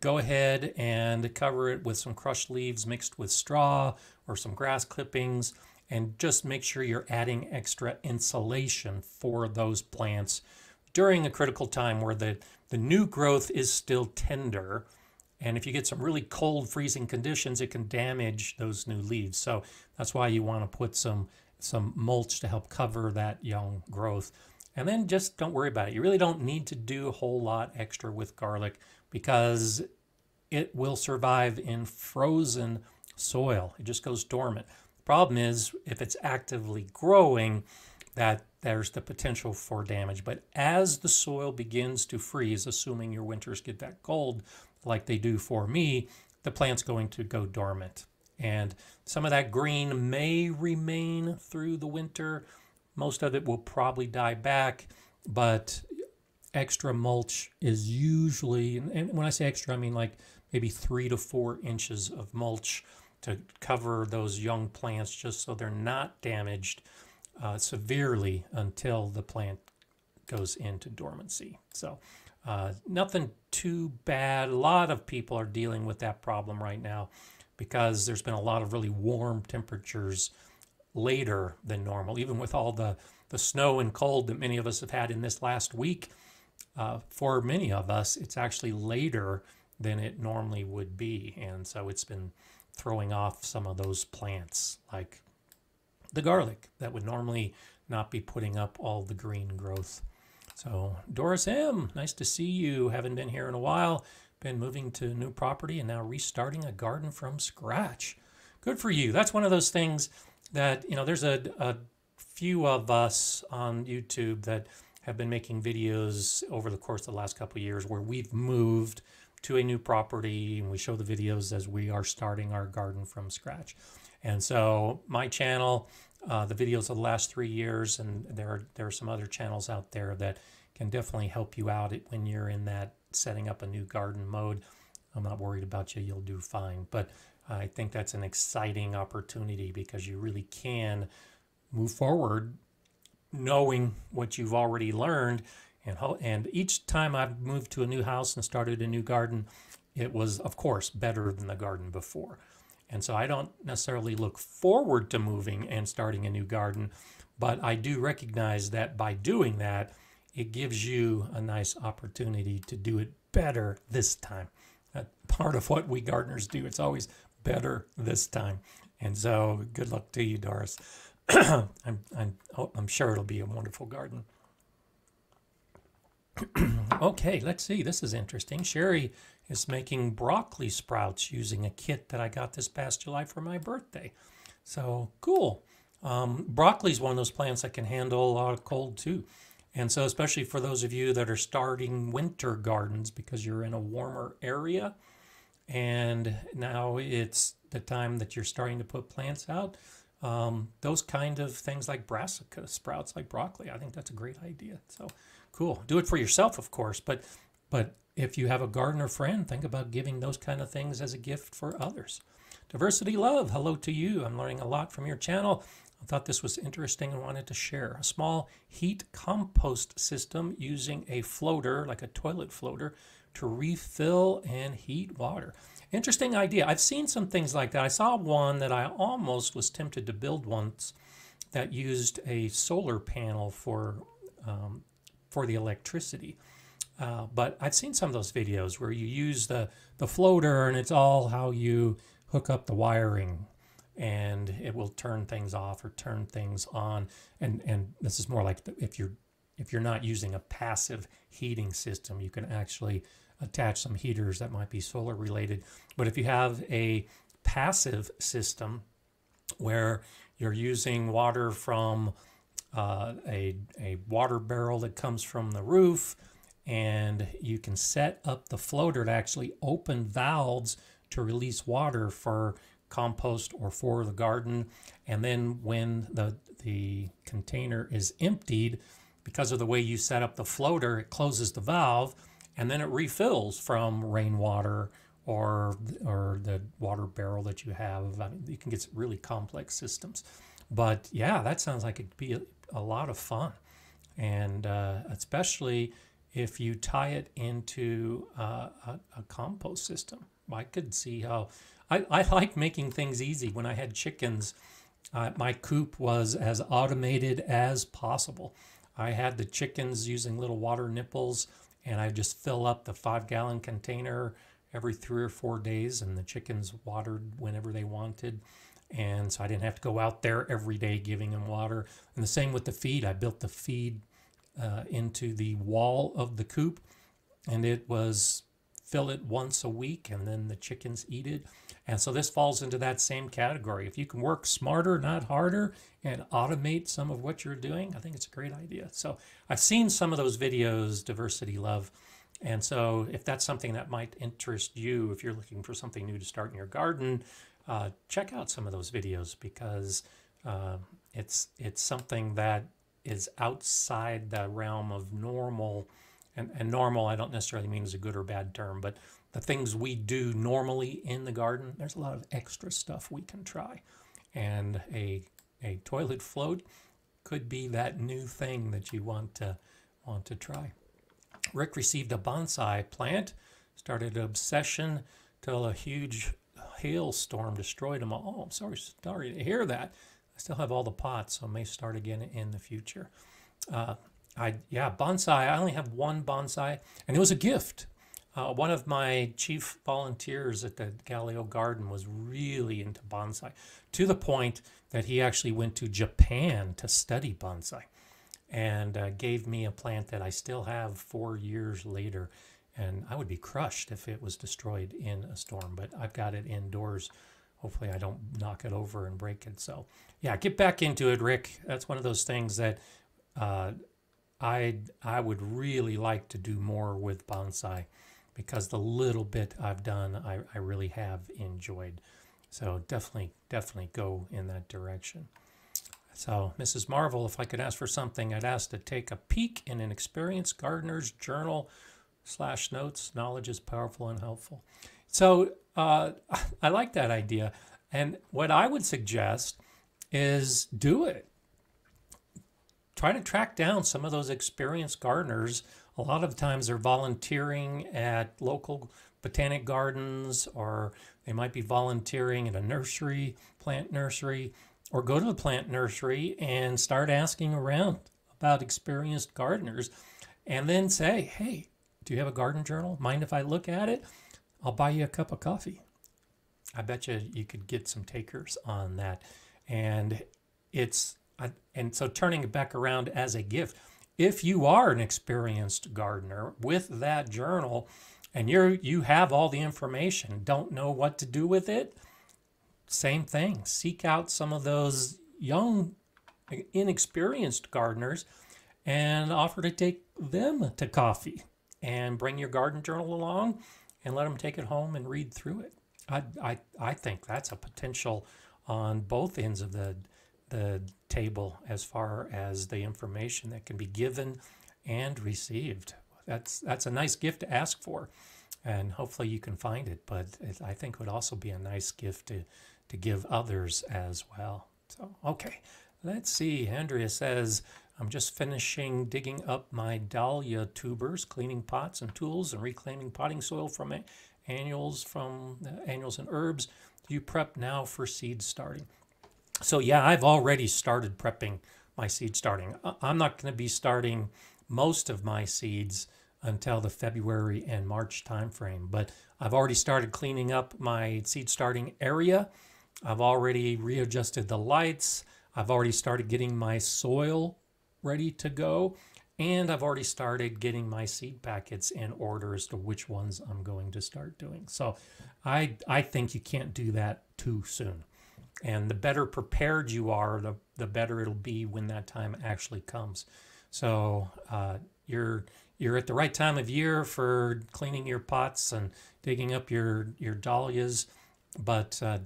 Speaker 1: Go ahead and cover it with some crushed leaves mixed with straw or some grass clippings and just make sure you're adding extra insulation for those plants during a critical time where the, the new growth is still tender. And if you get some really cold, freezing conditions, it can damage those new leaves. So that's why you want to put some some mulch to help cover that young growth. And then just don't worry about it. You really don't need to do a whole lot extra with garlic because it will survive in frozen soil. It just goes dormant. The problem is if it's actively growing, that there's the potential for damage. But as the soil begins to freeze, assuming your winters get that cold like they do for me, the plant's going to go dormant. And some of that green may remain through the winter. Most of it will probably die back, but extra mulch is usually, and when I say extra, I mean like maybe three to four inches of mulch to cover those young plants just so they're not damaged uh, severely until the plant goes into dormancy. So uh, nothing too bad. A lot of people are dealing with that problem right now because there's been a lot of really warm temperatures later than normal, even with all the, the snow and cold that many of us have had in this last week. Uh, for many of us, it's actually later than it normally would be. And so it's been throwing off some of those plants, like the garlic that would normally not be putting up all the green growth. So, Doris M., nice to see you. Haven't been here in a while been moving to new property and now restarting a garden from scratch. Good for you. That's one of those things that, you know, there's a, a few of us on YouTube that have been making videos over the course of the last couple years where we've moved to a new property and we show the videos as we are starting our garden from scratch. And so my channel, uh, the videos of the last three years, and there are, there are some other channels out there that can definitely help you out when you're in that setting up a new garden mode. I'm not worried about you. You'll do fine. But I think that's an exciting opportunity because you really can move forward knowing what you've already learned. And, and each time I've moved to a new house and started a new garden, it was, of course, better than the garden before. And so I don't necessarily look forward to moving and starting a new garden, but I do recognize that by doing that, it gives you a nice opportunity to do it better this time. Part of what we gardeners do. It's always better this time. And so good luck to you, Doris. I'm, I'm, oh, I'm sure it'll be a wonderful garden. okay, let's see. This is interesting. Sherry is making broccoli sprouts using a kit that I got this past July for my birthday. So cool. Um, broccoli is one of those plants that can handle a lot of cold too. And so, especially for those of you that are starting winter gardens because you're in a warmer area, and now it's the time that you're starting to put plants out, um, those kind of things like brassica sprouts, like broccoli, I think that's a great idea. So cool. Do it for yourself, of course, but but if you have a gardener friend, think about giving those kind of things as a gift for others. Diversity Love, hello to you. I'm learning a lot from your channel. I thought this was interesting and wanted to share. A small heat compost system using a floater, like a toilet floater, to refill and heat water. Interesting idea. I've seen some things like that. I saw one that I almost was tempted to build once that used a solar panel for um, for the electricity. Uh, but I've seen some of those videos where you use the, the floater and it's all how you hook up the wiring and it will turn things off or turn things on. And, and this is more like if you're, if you're not using a passive heating system, you can actually attach some heaters that might be solar related. But if you have a passive system where you're using water from uh, a, a water barrel that comes from the roof, and you can set up the floater to actually open valves to release water for compost or for the garden. And then when the, the container is emptied, because of the way you set up the floater, it closes the valve and then it refills from rainwater or or the water barrel that you have. I mean, you can get really complex systems. But yeah, that sounds like it'd be a, a lot of fun. And uh, especially if you tie it into uh, a, a, compost system. I could see how I, I like making things easy. When I had chickens, uh, my coop was as automated as possible. I had the chickens using little water nipples, and I just fill up the five gallon container every three or four days, and the chickens watered whenever they wanted. And so I didn't have to go out there every day giving them water. And the same with the feed. I built the feed uh, into the wall of the coop, and it was fill it once a week, and then the chickens eat it. And so this falls into that same category. If you can work smarter, not harder, and automate some of what you're doing, I think it's a great idea. So I've seen some of those videos, Diversity Love. And so if that's something that might interest you, if you're looking for something new to start in your garden, uh, check out some of those videos because uh, it's it's something that is outside the realm of normal. And, and normal, I don't necessarily mean is a good or bad term, but the things we do normally in the garden, there's a lot of extra stuff we can try. And a, a toilet float could be that new thing that you want to, want to try. Rick received a bonsai plant, started an obsession till a huge hailstorm destroyed them all. Oh, I'm sorry, sorry to hear that. I still have all the pots, so I may start again in the future. Uh, I yeah, bonsai. I only have one bonsai, and it was a gift. Uh, one of my chief volunteers at the Galileo Garden was really into bonsai, to the point that he actually went to Japan to study bonsai, and uh, gave me a plant that I still have four years later. And I would be crushed if it was destroyed in a storm, but I've got it indoors hopefully I don't knock it over and break it. So yeah, get back into it, Rick. That's one of those things that uh, I I would really like to do more with bonsai because the little bit I've done, I, I really have enjoyed. So definitely, definitely go in that direction. So, Mrs. Marvel, if I could ask for something, I'd ask to take a peek in an experienced gardener's journal slash notes. Knowledge is powerful and helpful. So uh, I like that idea. And what I would suggest is do it. Try to track down some of those experienced gardeners. A lot of times they're volunteering at local botanic gardens or they might be volunteering at a nursery, plant nursery, or go to the plant nursery and start asking around about experienced gardeners and then say, hey, do you have a garden journal? Mind if I look at it? I'll buy you a cup of coffee. I bet you you could get some takers on that. And it's, and so turning it back around as a gift. If you are an experienced gardener with that journal and you're, you have all the information, don't know what to do with it, same thing. Seek out some of those young, inexperienced gardeners and offer to take them to coffee and bring your garden journal along and let them take it home and read through it. I, I, I think that's a potential on both ends of the, the table as far as the information that can be given and received. That's, that's a nice gift to ask for. and hopefully you can find it. But it, I think would also be a nice gift to to give others as well. So okay, let's see. Andrea says. I'm just finishing digging up my dahlia tubers, cleaning pots and tools, and reclaiming potting soil from annuals from uh, annuals and herbs. You prep now for seed starting? So yeah, I've already started prepping my seed starting. I'm not going to be starting most of my seeds until the February and March timeframe, but I've already started cleaning up my seed starting area. I've already readjusted the lights. I've already started getting my soil ready to go. And I've already started getting my seed packets in order as to which ones I'm going to start doing. So I, I think you can't do that too soon. And the better prepared you are, the, the better it'll be when that time actually comes. So uh, you're you're at the right time of year for cleaning your pots and digging up your your dahlias, but uh,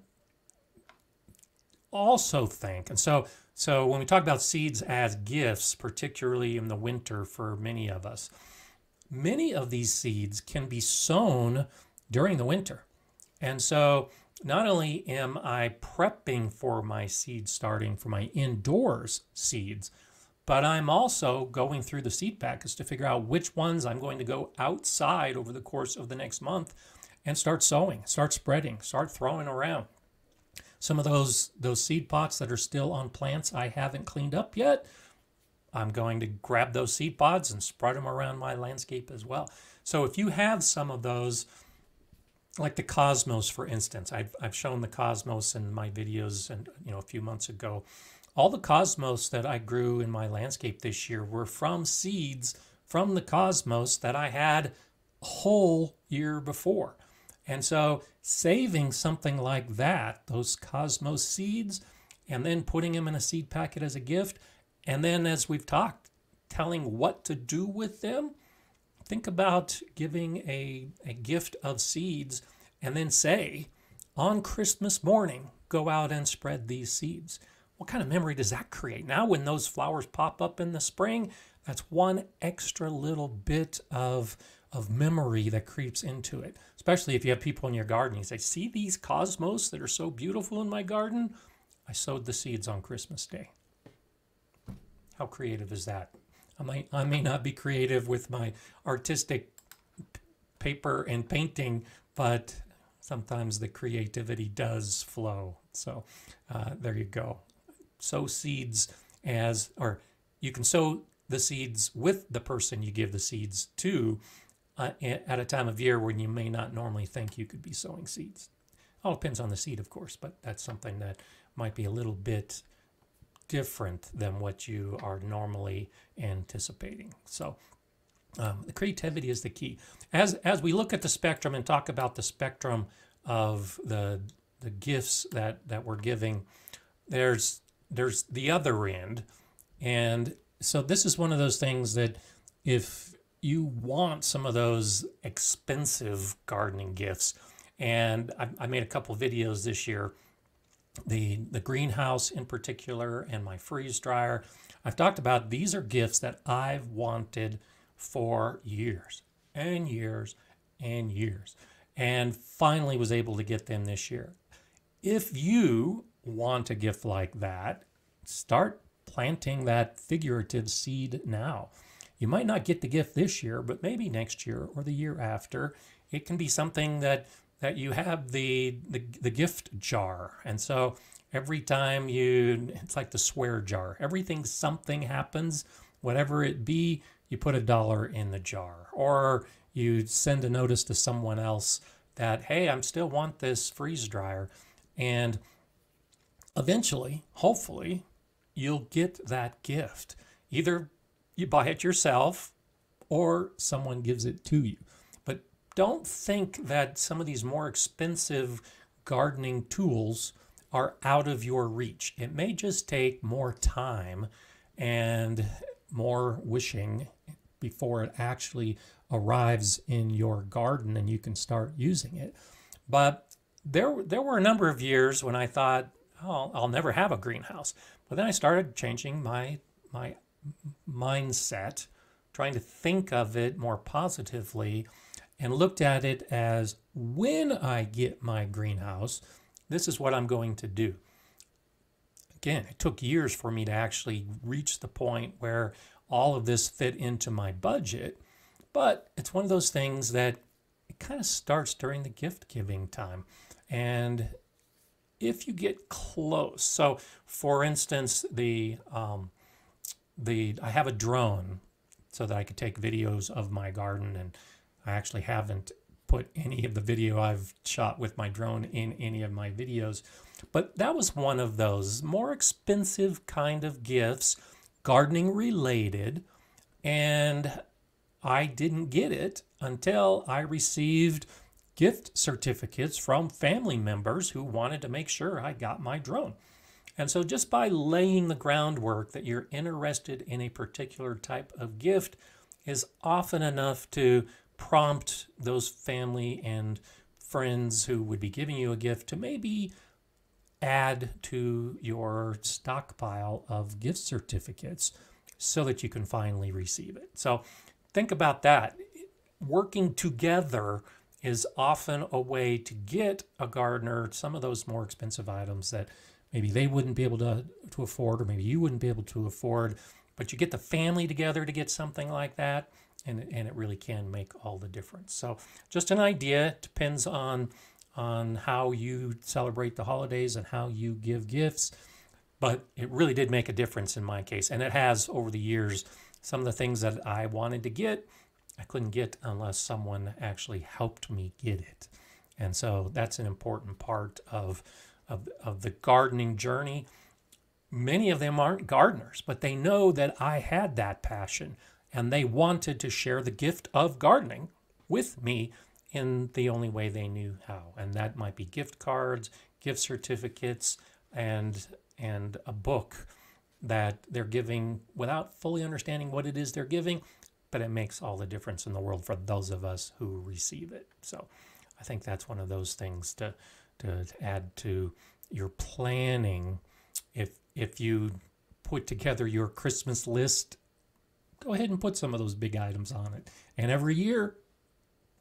Speaker 1: also think and so so when we talk about seeds as gifts, particularly in the winter for many of us, many of these seeds can be sown during the winter. And so not only am I prepping for my seed starting for my indoors seeds, but I'm also going through the seed packets to figure out which ones I'm going to go outside over the course of the next month and start sowing, start spreading, start throwing around. Some of those those seed pots that are still on plants I haven't cleaned up yet, I'm going to grab those seed pods and spread them around my landscape as well. So if you have some of those, like the cosmos, for instance, I've, I've shown the cosmos in my videos and you know a few months ago. All the cosmos that I grew in my landscape this year were from seeds from the cosmos that I had a whole year before. And so saving something like that, those cosmos seeds, and then putting them in a seed packet as a gift, and then as we've talked, telling what to do with them. Think about giving a, a gift of seeds and then say, on Christmas morning, go out and spread these seeds. What kind of memory does that create? Now, when those flowers pop up in the spring, that's one extra little bit of of memory that creeps into it. Especially if you have people in your garden, you say, See these cosmos that are so beautiful in my garden? I sowed the seeds on Christmas Day. How creative is that? I might I may not be creative with my artistic paper and painting, but sometimes the creativity does flow. So uh, there you go. Sow seeds as, or you can sow the seeds with the person you give the seeds to uh, at a time of year when you may not normally think you could be sowing seeds. All depends on the seed, of course, but that's something that might be a little bit different than what you are normally anticipating. So um, the creativity is the key. As as we look at the spectrum and talk about the spectrum of the the gifts that that we're giving, there's there's the other end, and so this is one of those things that if you want some of those expensive gardening gifts. And I, I made a couple videos this year, the, the greenhouse in particular and my freeze dryer. I've talked about these are gifts that I've wanted for years and years and years and finally was able to get them this year. If you want a gift like that, start planting that figurative seed now. You might not get the gift this year, but maybe next year or the year after. It can be something that that you have the, the the gift jar, and so every time you, it's like the swear jar. Everything something happens, whatever it be, you put a dollar in the jar, or you send a notice to someone else that hey, I'm still want this freeze dryer, and eventually, hopefully, you'll get that gift either you buy it yourself or someone gives it to you. Don't think that some of these more expensive gardening tools are out of your reach. It may just take more time and more wishing before it actually arrives in your garden and you can start using it. But there, there were a number of years when I thought, oh, I'll never have a greenhouse. But then I started changing my my mindset, trying to think of it more positively. And looked at it as when I get my greenhouse, this is what I'm going to do. Again, it took years for me to actually reach the point where all of this fit into my budget, but it's one of those things that it kind of starts during the gift giving time. And if you get close, so for instance, the um, the I have a drone so that I could take videos of my garden, and I actually haven't put any of the video I've shot with my drone in any of my videos. But that was one of those more expensive kind of gifts, gardening related, and I didn't get it until I received gift certificates from family members who wanted to make sure I got my drone. And so, just by laying the groundwork that you're interested in a particular type of gift is often enough to prompt those family and friends who would be giving you a gift to maybe add to your stockpile of gift certificates so that you can finally receive it. So, think about that. Working together is often a way to get a gardener some of those more expensive items that maybe they wouldn't be able to, to afford, or maybe you wouldn't be able to afford. But you get the family together to get something like that, and, and it really can make all the difference. So, just an idea depends on on how you celebrate the holidays and how you give gifts. But it really did make a difference in my case, and it has over the years. Some of the things that I wanted to get, I couldn't get unless someone actually helped me get it. And so that's an important part of of, of the gardening journey. Many of them aren't gardeners, but they know that I had that passion and they wanted to share the gift of gardening with me in the only way they knew how. And that might be gift cards, gift certificates, and and a book that they're giving without fully understanding what it is they're giving, but it makes all the difference in the world for those of us who receive it. So I think that's one of those things to to add to your planning. If if you put together your Christmas list, go ahead and put some of those big items on it. And every year,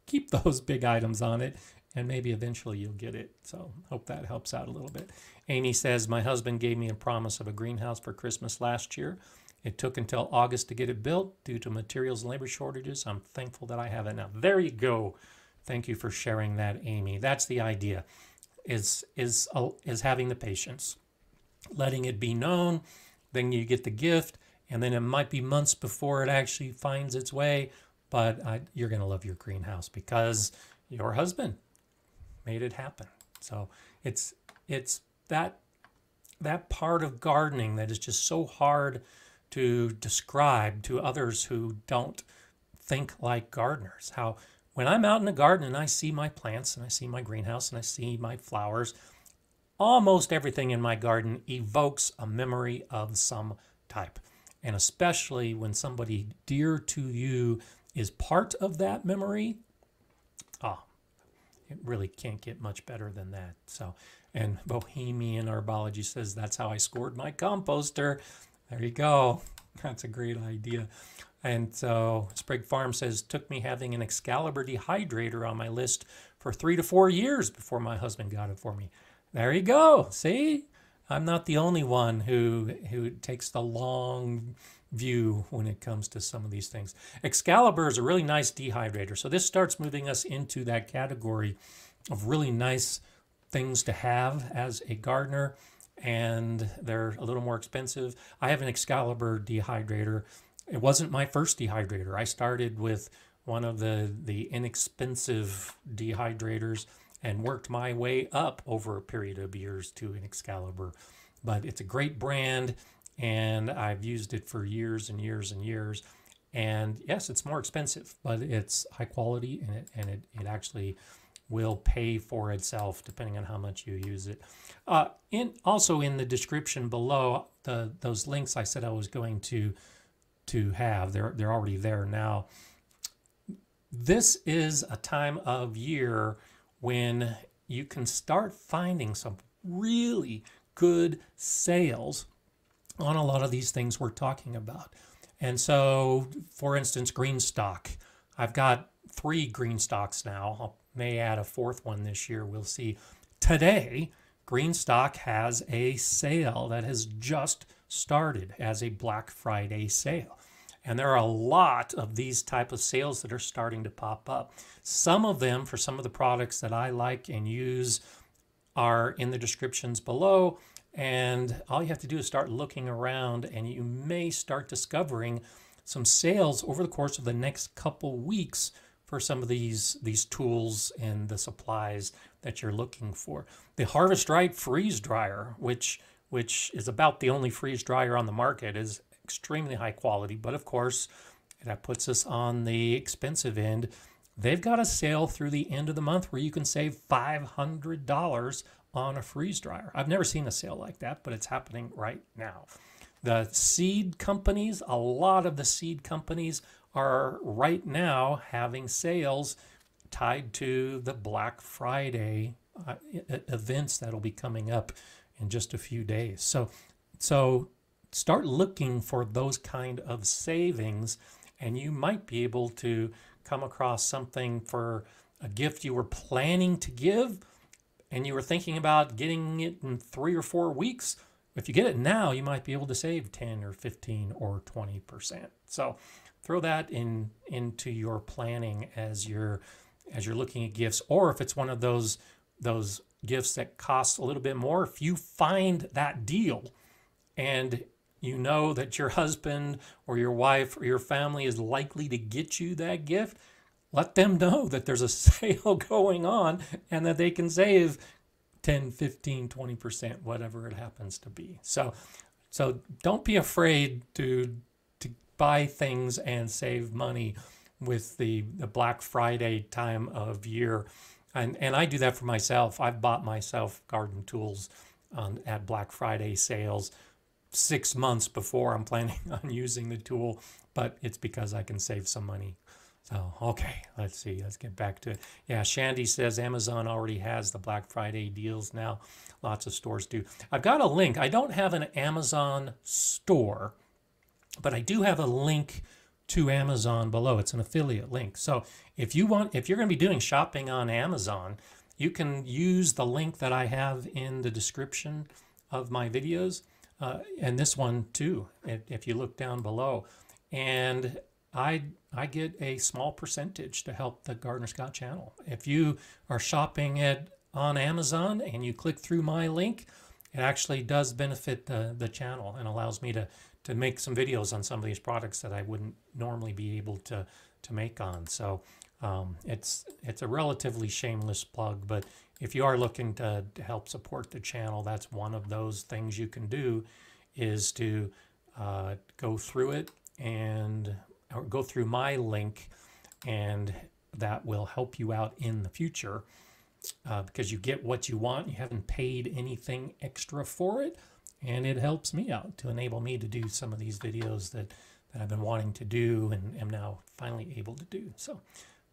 Speaker 1: keep those big items on it, and maybe eventually you'll get it. So hope that helps out a little bit. Amy says, My husband gave me a promise of a greenhouse for Christmas last year. It took until August to get it built due to materials and labor shortages. I'm thankful that I have it now. There you go. Thank you for sharing that, Amy. That's the idea is is uh, is having the patience, letting it be known. Then you get the gift, and then it might be months before it actually finds its way. But I, you're gonna love your greenhouse because your husband made it happen. So it's it's that that part of gardening that is just so hard to describe to others who don't think like gardeners. How when I'm out in the garden and I see my plants and I see my greenhouse and I see my flowers, almost everything in my garden evokes a memory of some type. And especially when somebody dear to you is part of that memory, ah, it really can't get much better than that. So, and Bohemian Herbology says that's how I scored my composter. There you go. That's a great idea. And so Sprague Farm says, took me having an Excalibur dehydrator on my list for three to four years before my husband got it for me. There you go. See, I'm not the only one who who takes the long view when it comes to some of these things. Excalibur is a really nice dehydrator. So this starts moving us into that category of really nice things to have as a gardener and they're a little more expensive. I have an Excalibur dehydrator it wasn't my first dehydrator. I started with one of the, the inexpensive dehydrators and worked my way up over a period of years to an Excalibur. But it's a great brand and I've used it for years and years and years. And yes, it's more expensive, but it's high quality and it, and it, it actually will pay for itself depending on how much you use it. Uh, in also in the description below, the those links I said I was going to to have. They're, they're already there now. This is a time of year when you can start finding some really good sales on a lot of these things we're talking about. And so, for instance, GreenStalk. I've got three GreenStalks now. I may add a fourth one this year. We'll see. Today, GreenStalk has a sale that has just started as a Black Friday sale. And there are a lot of these type of sales that are starting to pop up. Some of them for some of the products that I like and use are in the descriptions below. And all you have to do is start looking around and you may start discovering some sales over the course of the next couple weeks for some of these these tools and the supplies that you're looking for. The Harvest Right freeze dryer, which which is about the only freeze dryer on the market, is extremely high quality, but of course that puts us on the expensive end. They've got a sale through the end of the month where you can save $500 on a freeze dryer. I've never seen a sale like that, but it's happening right now. The seed companies, a lot of the seed companies are right now having sales tied to the Black Friday uh, events that'll be coming up in just a few days. So, so start looking for those kind of savings, and you might be able to come across something for a gift you were planning to give, and you were thinking about getting it in three or four weeks. If you get it now, you might be able to save 10 or 15 or 20%. So throw that in into your planning as you're as you're looking at gifts or if it's one of those those gifts that cost a little bit more if you find that deal and you know that your husband or your wife or your family is likely to get you that gift let them know that there's a sale going on and that they can save 10 15 20% whatever it happens to be so so don't be afraid to to buy things and save money with the, the Black Friday time of year. And, and I do that for myself. I've bought myself garden tools on, at Black Friday sales six months before I'm planning on using the tool, but it's because I can save some money. So, okay, let's see. Let's get back to it. Yeah, Shandy says Amazon already has the Black Friday deals now. Lots of stores do. I've got a link. I don't have an Amazon store but I do have a link to Amazon below. It's an affiliate link. So if you want, if you're going to be doing shopping on Amazon, you can use the link that I have in the description of my videos, uh, and this one too. If you look down below, and I I get a small percentage to help the Gardener Scott channel. If you are shopping at on Amazon and you click through my link, it actually does benefit the, the channel and allows me to to make some videos on some of these products that I wouldn't normally be able to to make on. So um, it's it's a relatively shameless plug, but if you are looking to, to, help support the channel, that's one of those things you can do is to uh, go through it and go through my link and that will help you out in the future uh, because you get what you want. You haven't paid anything extra for it and it helps me out to enable me to do some of these videos that, that I've been wanting to do and am now finally able to do. So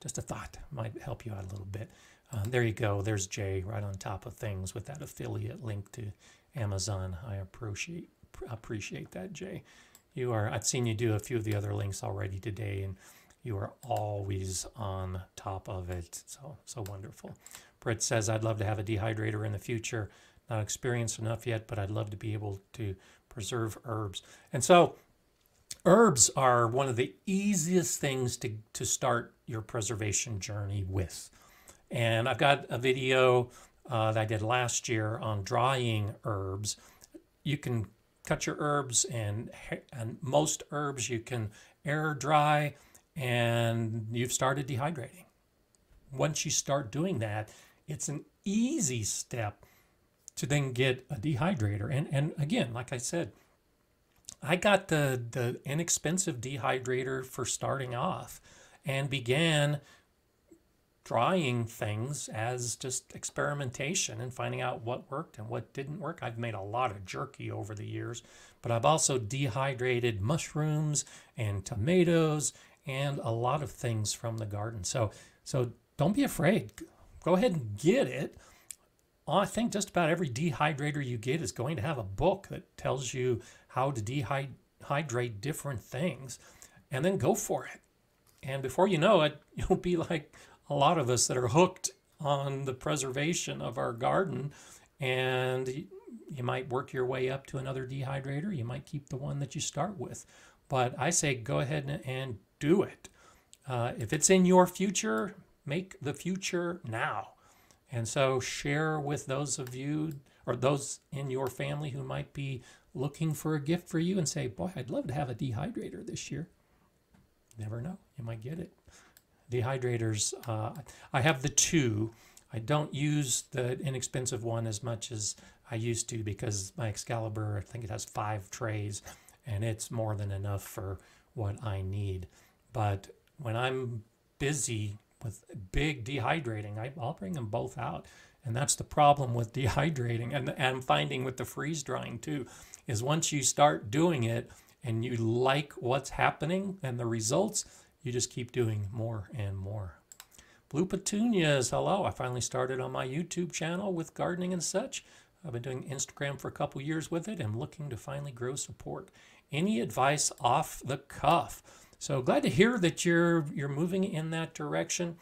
Speaker 1: just a thought might help you out a little bit. Uh, there you go. There's Jay right on top of things with that affiliate link to Amazon. I appreciate appreciate that, Jay. You are. I've seen you do a few of the other links already today, and you are always on top of it. So so wonderful. Britt says, "I'd love to have a dehydrator in the future." not experienced enough yet, but I'd love to be able to preserve herbs. And so herbs are one of the easiest things to, to start your preservation journey with. And I've got a video uh, that I did last year on drying herbs. You can cut your herbs and, and most herbs you can air dry and you've started dehydrating. Once you start doing that, it's an easy step to then get a dehydrator. And and again, like I said, I got the the inexpensive dehydrator for starting off and began drying things as just experimentation and finding out what worked and what didn't work. I've made a lot of jerky over the years, but I've also dehydrated mushrooms and tomatoes and a lot of things from the garden. So so don't be afraid. Go ahead and get it. I think just about every dehydrator you get is going to have a book that tells you how to dehydrate different things, and then go for it. And before you know it, you'll be like a lot of us that are hooked on the preservation of our garden. And you might work your way up to another dehydrator. You might keep the one that you start with. But I say go ahead and, do it. Uh, if it's in your future, make the future now. And so share with those of you or those in your family who might be looking for a gift for you and say, Boy, I'd love to have a dehydrator this year. Never know, you might get it. Dehydrators, uh, I have the two. I don't use the inexpensive one as much as I used to because my Excalibur, I think it has five trays and it's more than enough for what I need. But when I'm busy with big dehydrating, I, will bring them both out. And that's the problem with dehydrating and, and I'm finding with the freeze drying too, is once you start doing it and you like what's happening and the results, you just keep doing more and more. Blue Petunias, hello. I finally started on my YouTube channel with gardening and such. I've been doing Instagram for a couple years with it. I'm looking to finally grow support. Any advice off the cuff? So glad to hear that you're you're moving in that direction.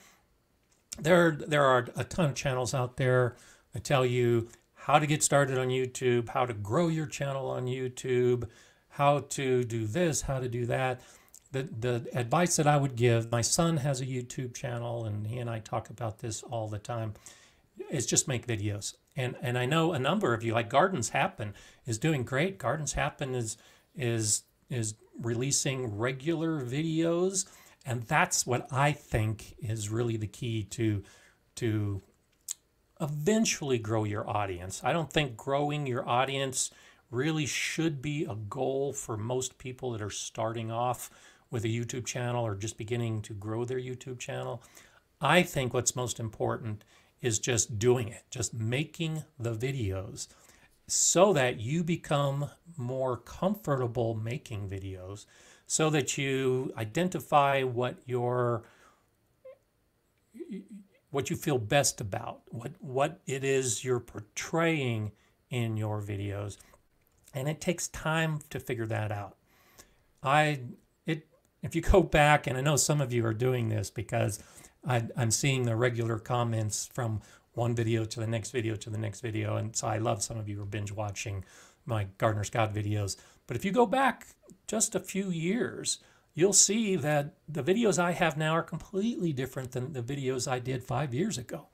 Speaker 1: There there are a ton of channels out there that tell you how to get started on YouTube, how to grow your channel on YouTube, how to do this, how to do that. The the advice that I would give, my son has a YouTube channel and he and I talk about this all the time, is just make videos. And and I know a number of you, like Gardens Happen, is doing great. Gardens Happen is is is releasing regular videos and that's what I think is really the key to to eventually grow your audience. I don't think growing your audience really should be a goal for most people that are starting off with a YouTube channel or just beginning to grow their YouTube channel. I think what's most important is just doing it, just making the videos so that you become more comfortable making videos so that you identify what your what you feel best about what what it is you're portraying in your videos and it takes time to figure that out i if you go back and i know some of you are doing this because I, i'm seeing the regular comments from one video to the next video to the next video. And so I love some of you are binge watching my Gardener Scott videos. But if you go back just a few years, you'll see that the videos I have now are completely different than the videos I did five years ago.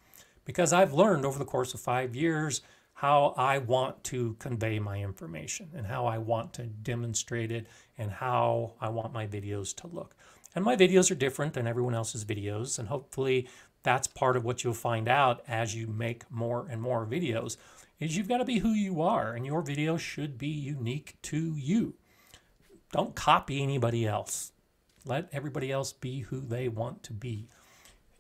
Speaker 1: Because I've learned over the course of five years how I want to convey my information and how I want to demonstrate it and how I want my videos to look. And my videos are different than everyone else's videos, and hopefully that's part of what you'll find out as you make more and more videos is you've got to be who you are and your video should be unique to you. Don't copy anybody else. Let everybody else be who they want to be.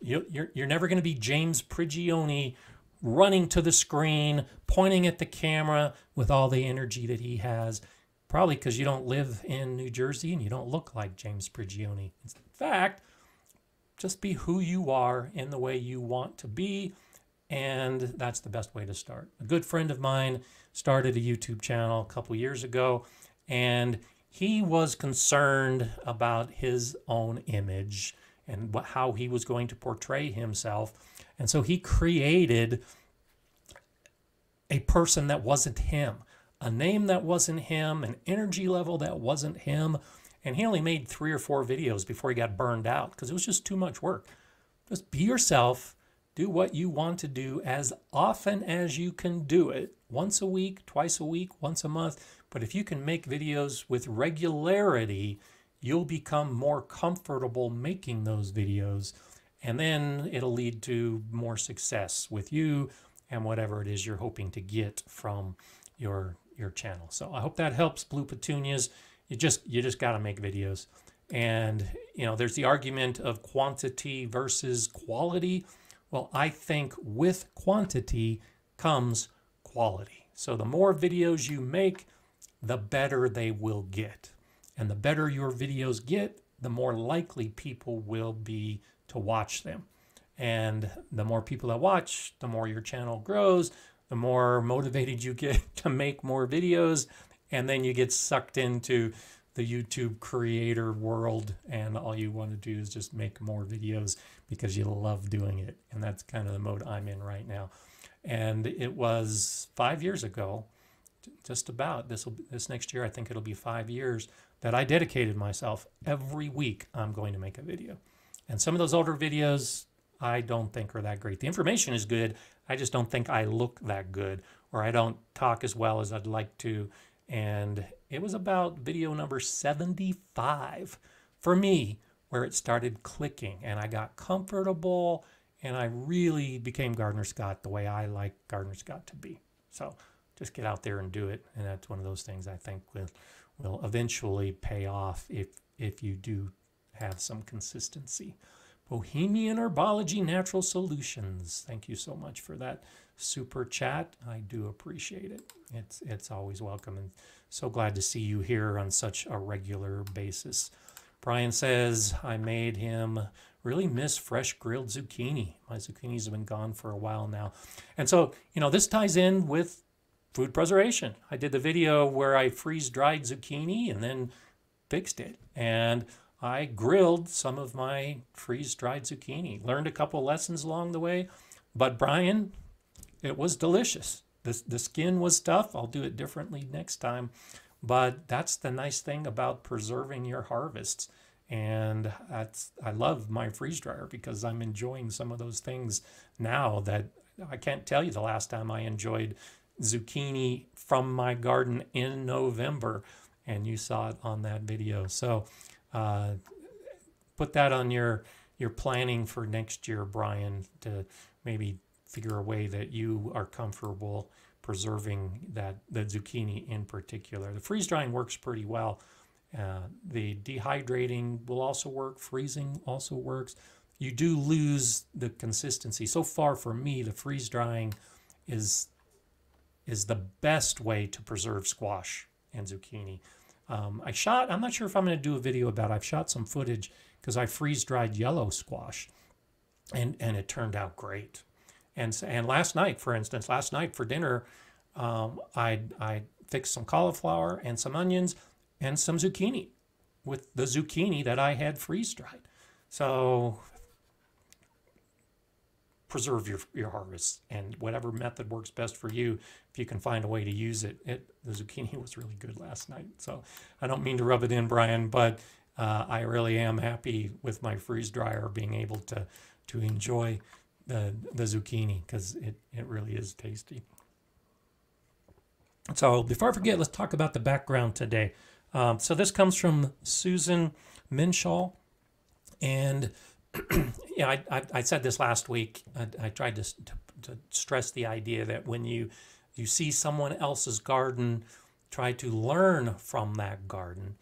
Speaker 1: You, you're, you're never going to be James Prigioni running to the screen, pointing at the camera with all the energy that he has. Probably because you don't live in New Jersey and you don't look like James Prigioni. In fact, just be who you are in the way you want to be. And that's the best way to start. A good friend of mine started a YouTube channel a couple years ago, and he was concerned about his own image and how he was going to portray himself. And so he created a person that wasn't him, a name that wasn't him, an energy level that wasn't him, and he only made three or four videos before he got burned out because it was just too much work. Just be yourself, do what you want to do as often as you can do it once a week, twice a week, once a month. But if you can make videos with regularity, you'll become more comfortable making those videos. And then it'll lead to more success with you and whatever it is you're hoping to get from your your channel. So I hope that helps Blue Petunias. You just you just got to make videos. And you know there's the argument of quantity versus quality. Well i think with quantity comes quality. So the more videos you make the better they will get. And the better your videos get the more likely people will be to watch them and the more people that watch the more your channel grows the more motivated you get to make more videos and then you get sucked into the YouTube creator world and all you want to do is just make more videos because you love doing it. And that's kind of the mode I'm in right now. And it was five years ago, just about this will this next year, I think it'll be five years that I dedicated myself every week. I'm going to make a video. And some of those older videos I don't think are that great. The information is good. I just don't think I look that good or I don't talk as well as I'd like to. And it was about video number 75 for me where it started clicking and I got comfortable and I really became Gardener Scott the way I like Gardener Scott to be. So just get out there and do it. And that's one of those things I think will, will eventually pay off if, if you do have some consistency. Bohemian Herbology Natural Solutions. Thank you so much for that super chat. I do appreciate it. It's it's always welcome and so glad to see you here on such a regular basis. Brian says I made him really miss fresh grilled zucchini. My zucchinis have been gone for a while now. And so, you know, this ties in with food preservation. I did the video where I freeze dried zucchini and then fixed it. And I grilled some of my freeze dried zucchini. Learned a couple lessons along the way. But Brian, it was delicious. The, the skin was tough. I'll do it differently next time. But that's the nice thing about preserving your harvests. And that's I love my freeze dryer because I'm enjoying some of those things now that I can't tell you the last time I enjoyed zucchini from my garden in November. And you saw it on that video. So uh, put that on your your planning for next year, Brian, to maybe figure a way that you are comfortable preserving that the zucchini in particular. The freeze drying works pretty well. Uh, the dehydrating will also work. Freezing also works. You do lose the consistency. So far for me, the freeze drying is is the best way to preserve squash and zucchini. Um, I shot, I'm not sure if I'm going to do a video about it. I've shot some footage because I freeze dried yellow squash and, and it turned out great. And, and last night, for instance, last night for dinner, um, I, I fixed some cauliflower and some onions and some zucchini with the zucchini that I had freeze dried. So preserve your, your harvest and whatever method works best for you if you can find a way to use it. it the zucchini was really good last night so i don't mean to rub it in brian but uh, i really am happy with my freeze dryer being able to to enjoy the, the zucchini because it, it really is tasty so before i forget let's talk about the background today um, so this comes from susan minshaw and yeah, I, I, I, said this last week. I, I tried to, to, to, stress the idea that when you you see someone else's garden, try to learn from that garden.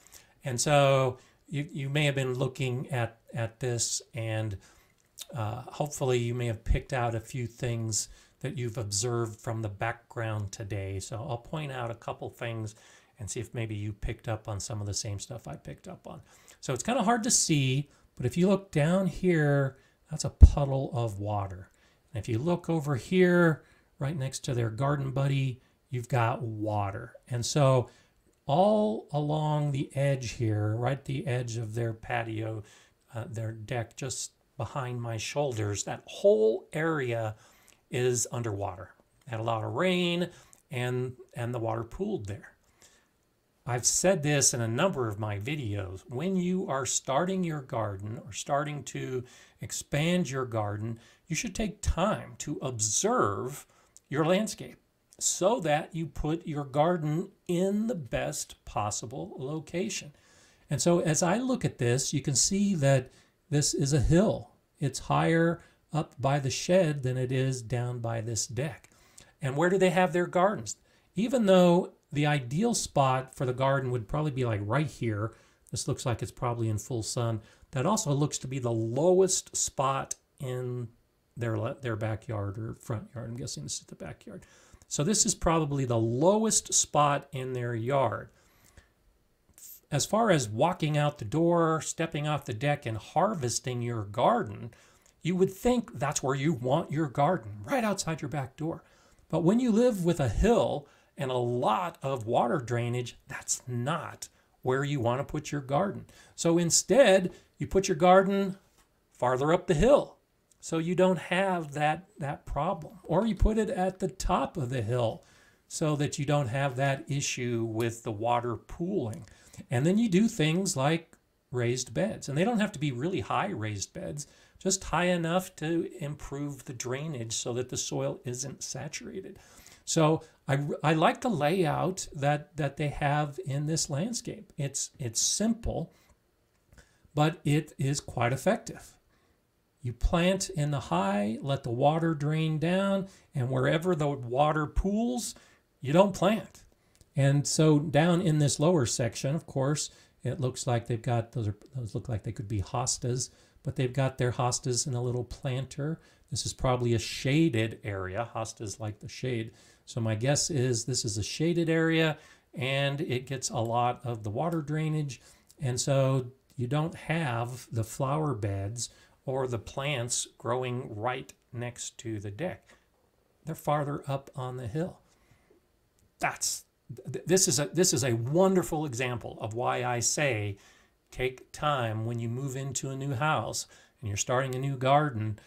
Speaker 1: And so you, you may have been looking at, at this, and uh, hopefully you may have picked out a few things that you've observed from the background today. So I'll point out a couple things and see if maybe you picked up on some of the same stuff I picked up on. So it's kind of hard to see but if you look down here, that's a puddle of water. And if you look over here, right next to their garden buddy, you've got water. And so all along the edge here, right the edge of their patio, uh, their deck just behind my shoulders, that whole area is underwater. Had a lot of rain and, and the water pooled there. I've said this in a number of my videos. When you are starting your garden or starting to expand your garden, you should take time to observe your landscape so that you put your garden in the best possible location. And so as I look at this, you can see that this is a hill. It's higher up by the shed than it is down by this deck. And where do they have their gardens? Even though the ideal spot for the garden would probably be like right here. This looks like it's probably in full sun. That also looks to be the lowest spot in their, their backyard or front yard. I'm guessing this is the backyard. So this is probably the lowest spot in their yard. As far as walking out the door, stepping off the deck and harvesting your garden, you would think that's where you want your garden, right outside your back door. But when you live with a hill and a lot of water drainage, that's not where you want to put your garden. So instead, you put your garden farther up the hill so you don't have that that problem or you put it at the top of the hill so that you don't have that issue with the water pooling. And then you do things like raised beds. And they don't have to be really high raised beds, just high enough to improve the drainage so that the soil isn't saturated. So I, I like the layout that, that they have in this landscape. It's, it's simple, but it is quite effective. You plant in the high, let the water drain down, and wherever the water pools, you don't plant. And so down in this lower section, of course, it looks like they've got those are those look like they could be hostas, but they've got their hostas in a little planter. This is probably a shaded area. Hostas like the shade. So my guess is this is a shaded area and it gets a lot of the water drainage. And so you don't have the flower beds or the plants growing right next to the deck. They're farther up on the hill. That's this is a this is a wonderful example of why I say take time when you move into a new house and you're starting a new garden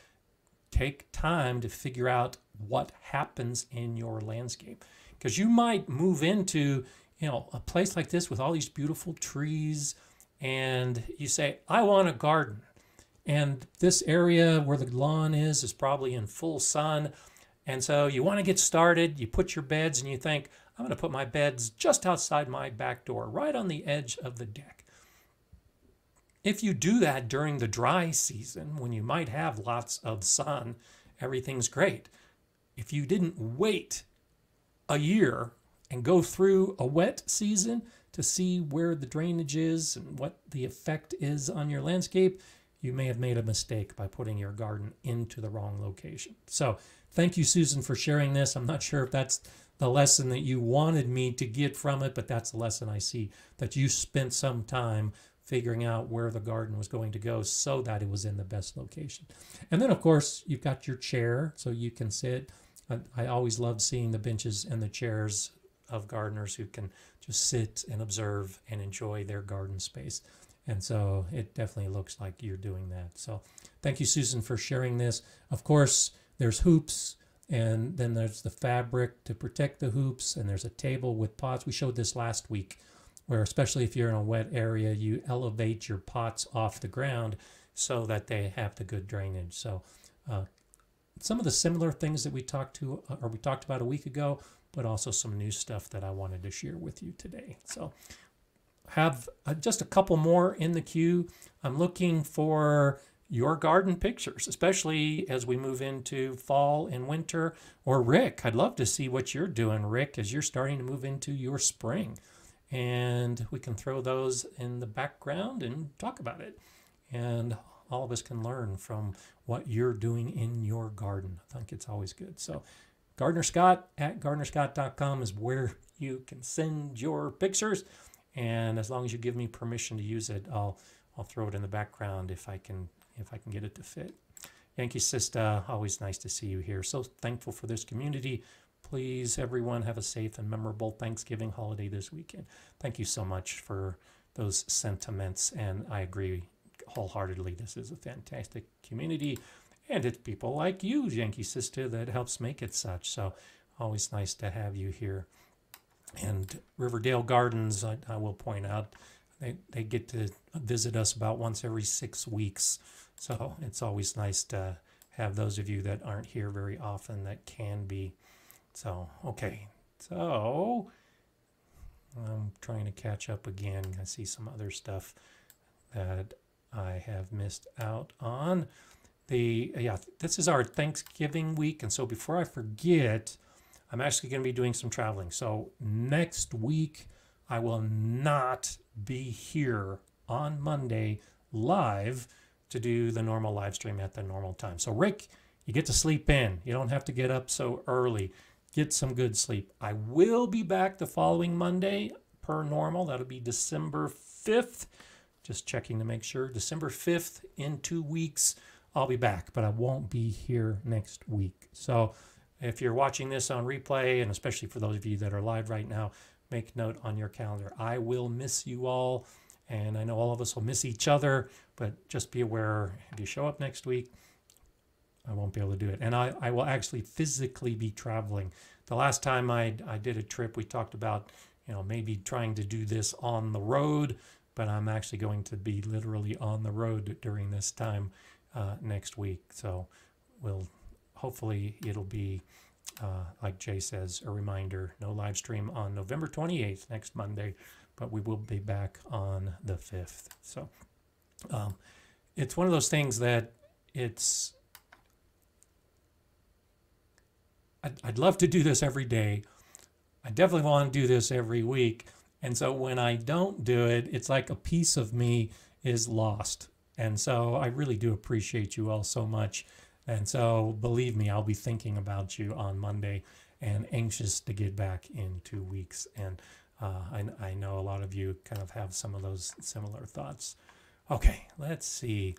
Speaker 1: take time to figure out what happens in your landscape because you might move into you know a place like this with all these beautiful trees and you say I want a garden and this area where the lawn is is probably in full sun and so you want to get started you put your beds and you think I'm going to put my beds just outside my back door, right on the edge of the deck. If you do that during the dry season, when you might have lots of sun, everything's great. If you didn't wait a year and go through a wet season to see where the drainage is and what the effect is on your landscape, you may have made a mistake by putting your garden into the wrong location. So, thank you, Susan, for sharing this. I'm not sure if that's the lesson that you wanted me to get from it, but that's the lesson I see that you spent some time figuring out where the garden was going to go so that it was in the best location. And then, of course, you've got your chair so you can sit. I, I always love seeing the benches and the chairs of gardeners who can just sit and observe and enjoy their garden space. And so it definitely looks like you're doing that. So thank you, Susan, for sharing this. Of course, there's hoops and then there's the fabric to protect the hoops and there's a table with pots we showed this last week where especially if you're in a wet area you elevate your pots off the ground so that they have the good drainage so uh, some of the similar things that we talked to uh, or we talked about a week ago but also some new stuff that i wanted to share with you today so have uh, just a couple more in the queue i'm looking for your garden pictures, especially as we move into fall and winter. Or Rick, I'd love to see what you're doing, Rick, as you're starting to move into your spring. And we can throw those in the background and talk about it. And all of us can learn from what you're doing in your garden. I think it's always good. So, Gardener Scott at gardenerscott.com is where you can send your pictures. And as long as you give me permission to use it, I'll I'll throw it in the background if I can if I can get it to fit. Yankee Sister, always nice to see you here. So thankful for this community. Please, everyone, have a safe and memorable Thanksgiving holiday this weekend. Thank you so much for those sentiments, and I agree wholeheartedly. This is a fantastic community, and it's people like you, Yankee Sister, that helps make it such. So always nice to have you here. And Riverdale Gardens, I, I will point out, they, they get to visit us about once every six weeks. So it's always nice to have those of you that aren't here very often that can be. So, okay. So I'm trying to catch up again. I see some other stuff that I have missed out on. The yeah, this is our Thanksgiving week, and so before I forget, I'm actually going to be doing some traveling. So next week I will not be here on Monday live to do the normal live stream at the normal time. So, Rick, you get to sleep in. You don't have to get up so early. Get some good sleep. I will be back the following Monday per normal. That'll be December 5th. Just checking to make sure. December 5th in two weeks, I'll be back, but I won't be here next week. So, if you're watching this on replay, and especially for those of you that are live right now, make note on your calendar. I will miss you all, and I know all of us will miss each other, but just be aware if you show up next week, I won't be able to do it. And I, I will actually physically be traveling. The last time I, I did a trip, we talked about, you know, maybe trying to do this on the road, but I'm actually going to be literally on the road during this time uh, next week. So we'll hopefully it'll be uh, like Jay says, a reminder no live stream on November 28th, next Monday, but we will be back on the 5th. So um, it's one of those things that it's, I'd, I'd love to do this every day. I definitely want to do this every week. And so when I don't do it, it's like a piece of me is lost. And so I really do appreciate you all so much and so, believe me, I'll be thinking about you on Monday and anxious to get back in two weeks. And uh, I, I know a lot of you kind of have some of those similar thoughts. Okay, let's see.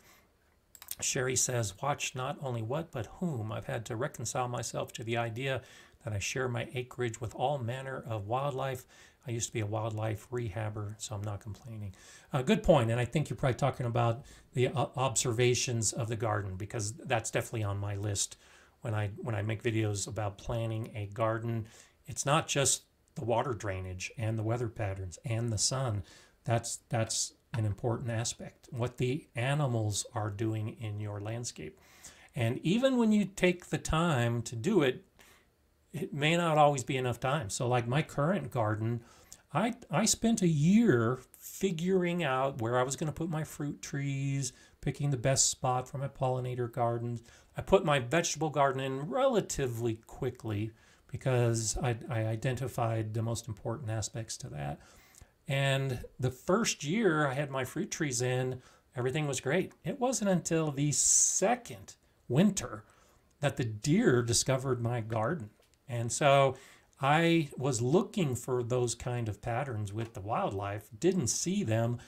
Speaker 1: Sherry says, Watch not only what, but whom. I've had to reconcile myself to the idea that I share my acreage with all manner of wildlife I used to be a wildlife rehabber, so I'm not complaining. Uh, good point, and I think you're probably talking about the uh, observations of the garden because that's definitely on my list when I when I make videos about planning a garden. It's not just the water drainage and the weather patterns and the sun. That's that's an important aspect. What the animals are doing in your landscape. And even when you take the time to do it, it may not always be enough time. So like my current garden, I, I spent a year figuring out where I was going to put my fruit trees, picking the best spot for my pollinator gardens. I put my vegetable garden in relatively quickly because I, I identified the most important aspects to that. And the first year I had my fruit trees in, everything was great. It wasn't until the second winter that the deer discovered my garden. And so I was looking for those kind of patterns with the wildlife, didn't see them,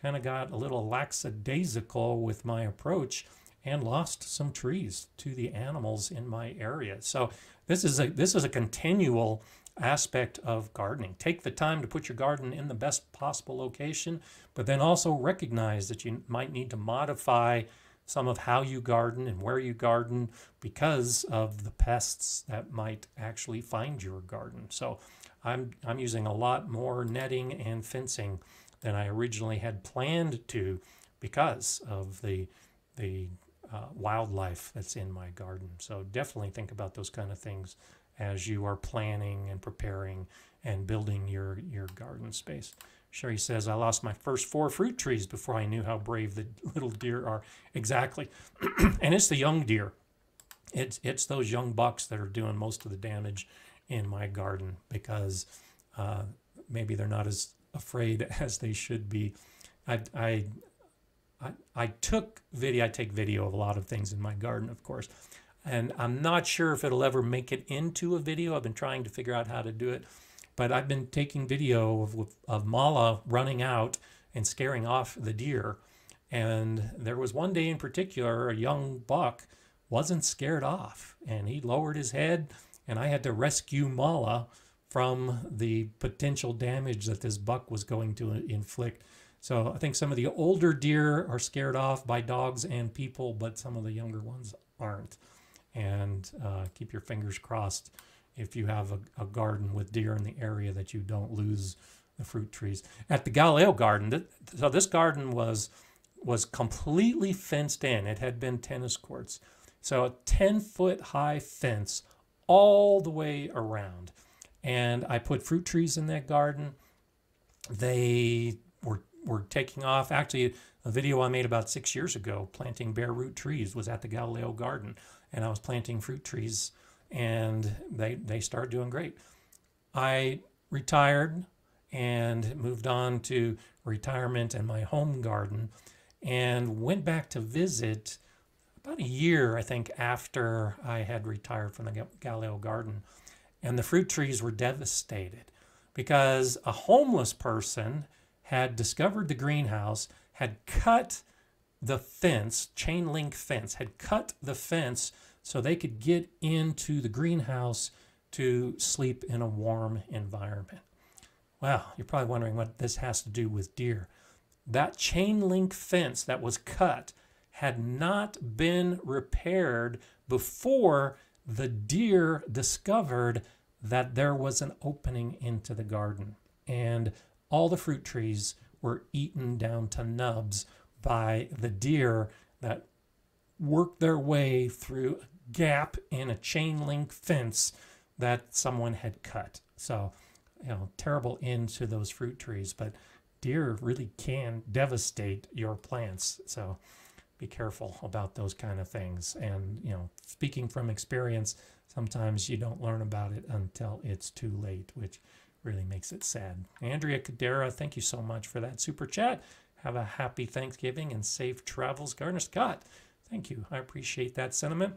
Speaker 1: kind of got a little lackadaisical with my approach and lost some trees to the animals in my area. So this is a this is a continual aspect of gardening. Take the time to put your garden in the best possible location, but then also recognize that you might need to modify some of how you garden and where you garden because of the pests that might actually find your garden. So I'm, I'm using a lot more netting and fencing than I originally had planned to because of the, the uh, wildlife that's in my garden. So definitely think about those kind of things as you are planning and preparing and building your, your garden space. Sherry says, I lost my first four fruit trees before I knew how brave the little deer are. Exactly. and it's the young deer. It's, it's those young bucks that are doing most of the damage in my garden because uh, maybe they're not as afraid as they should be. I, I, I, I took video, I take video of a lot of things in my garden, of course. And I'm not sure if it'll ever make it into a video. I've been trying to figure out how to do it but I've been taking video of, of Mala running out and scaring off the deer. And there was one day in particular, a young buck wasn't scared off and he lowered his head and I had to rescue Mala from the potential damage that this buck was going to inflict. So I think some of the older deer are scared off by dogs and people, but some of the younger ones aren't. And uh, keep your fingers crossed if you have a, a, garden with deer in the area that you don't lose the fruit trees. At the Galileo garden, so this garden was was completely fenced in. It had been tennis courts. So a 10 foot high fence all the way around. And I put fruit trees in that garden. They were, were taking off. Actually, a video I made about six years ago, planting bare root trees, was at the Galileo garden. And I was planting fruit trees and they they started doing great. I retired and moved on to retirement and my home garden and went back to visit about a year I think after I had retired from the Galileo garden and the fruit trees were devastated because a homeless person had discovered the greenhouse had cut the fence chain link fence had cut the fence so they could get into the greenhouse to sleep in a warm environment. Well, you're probably wondering what this has to do with deer. That chain link fence that was cut had not been repaired before the deer discovered that there was an opening into the garden. And all the fruit trees were eaten down to nubs by the deer that worked their way through a gap in a chain link fence that someone had cut. So, you know, terrible end to those fruit trees, but deer really can devastate your plants. So be careful about those kind of things. And, you know, speaking from experience, sometimes you don't learn about it until it's too late, which really makes it sad. Andrea Cadera, thank you so much for that super chat. Have a happy Thanksgiving and safe travels. Gardener Scott, thank you. I appreciate that sentiment.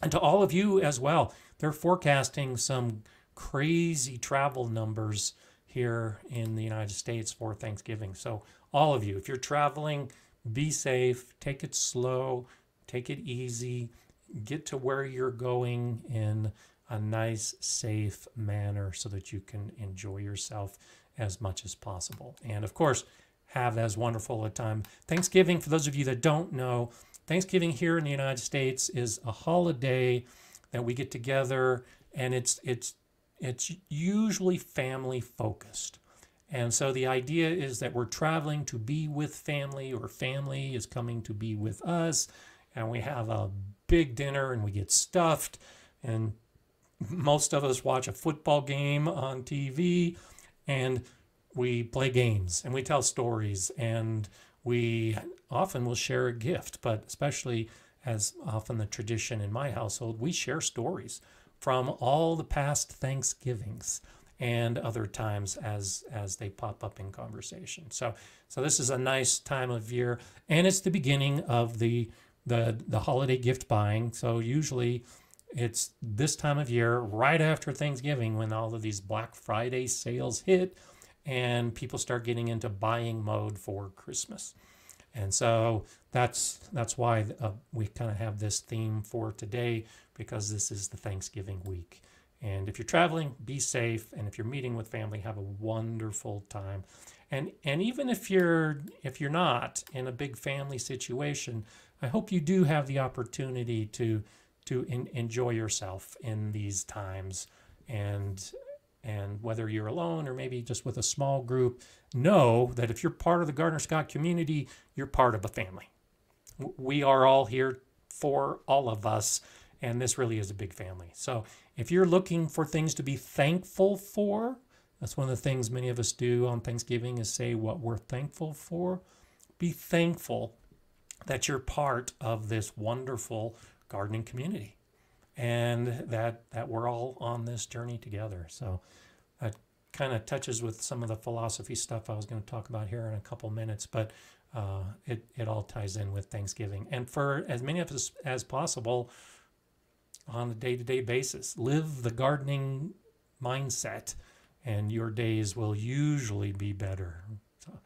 Speaker 1: And to all of you as well, they're forecasting some crazy travel numbers here in the United States for Thanksgiving. So, all of you, if you're traveling, be safe, take it slow, take it easy, get to where you're going in a nice, safe manner so that you can enjoy yourself as much as possible. And of course, have as wonderful a time. Thanksgiving, for those of you that don't know, Thanksgiving here in the United States is a holiday that we get together and it's it's it's usually family focused. And so the idea is that we're traveling to be with family or family is coming to be with us and we have a big dinner and we get stuffed and most of us watch a football game on TV and we play games and we tell stories and we often will share a gift, but especially as often the tradition in my household, we share stories from all the past Thanksgivings and other times as as they pop up in conversation. So so this is a nice time of year and it's the beginning of the the the holiday gift buying. So usually it's this time of year right after Thanksgiving when all of these Black Friday sales hit and people start getting into buying mode for Christmas. And so that's that's why uh, we kind of have this theme for today because this is the Thanksgiving week. And if you're traveling, be safe, and if you're meeting with family, have a wonderful time. And and even if you're if you're not in a big family situation, I hope you do have the opportunity to to in, enjoy yourself in these times and and whether you're alone or maybe just with a small group, know that if you're part of the Gardener Scott community, you're part of a family. We are all here for all of us, and this really is a big family. So if you're looking for things to be thankful for, that's one of the things many of us do on Thanksgiving is say what we're thankful for. Be thankful that you're part of this wonderful gardening community and that that we're all on this journey together. So that kind of touches with some of the philosophy stuff I was going to talk about here in a couple minutes, but uh, it it all ties in with Thanksgiving. And for as many of us as possible, on a day to day basis, live the gardening mindset, and your days will usually be better. So,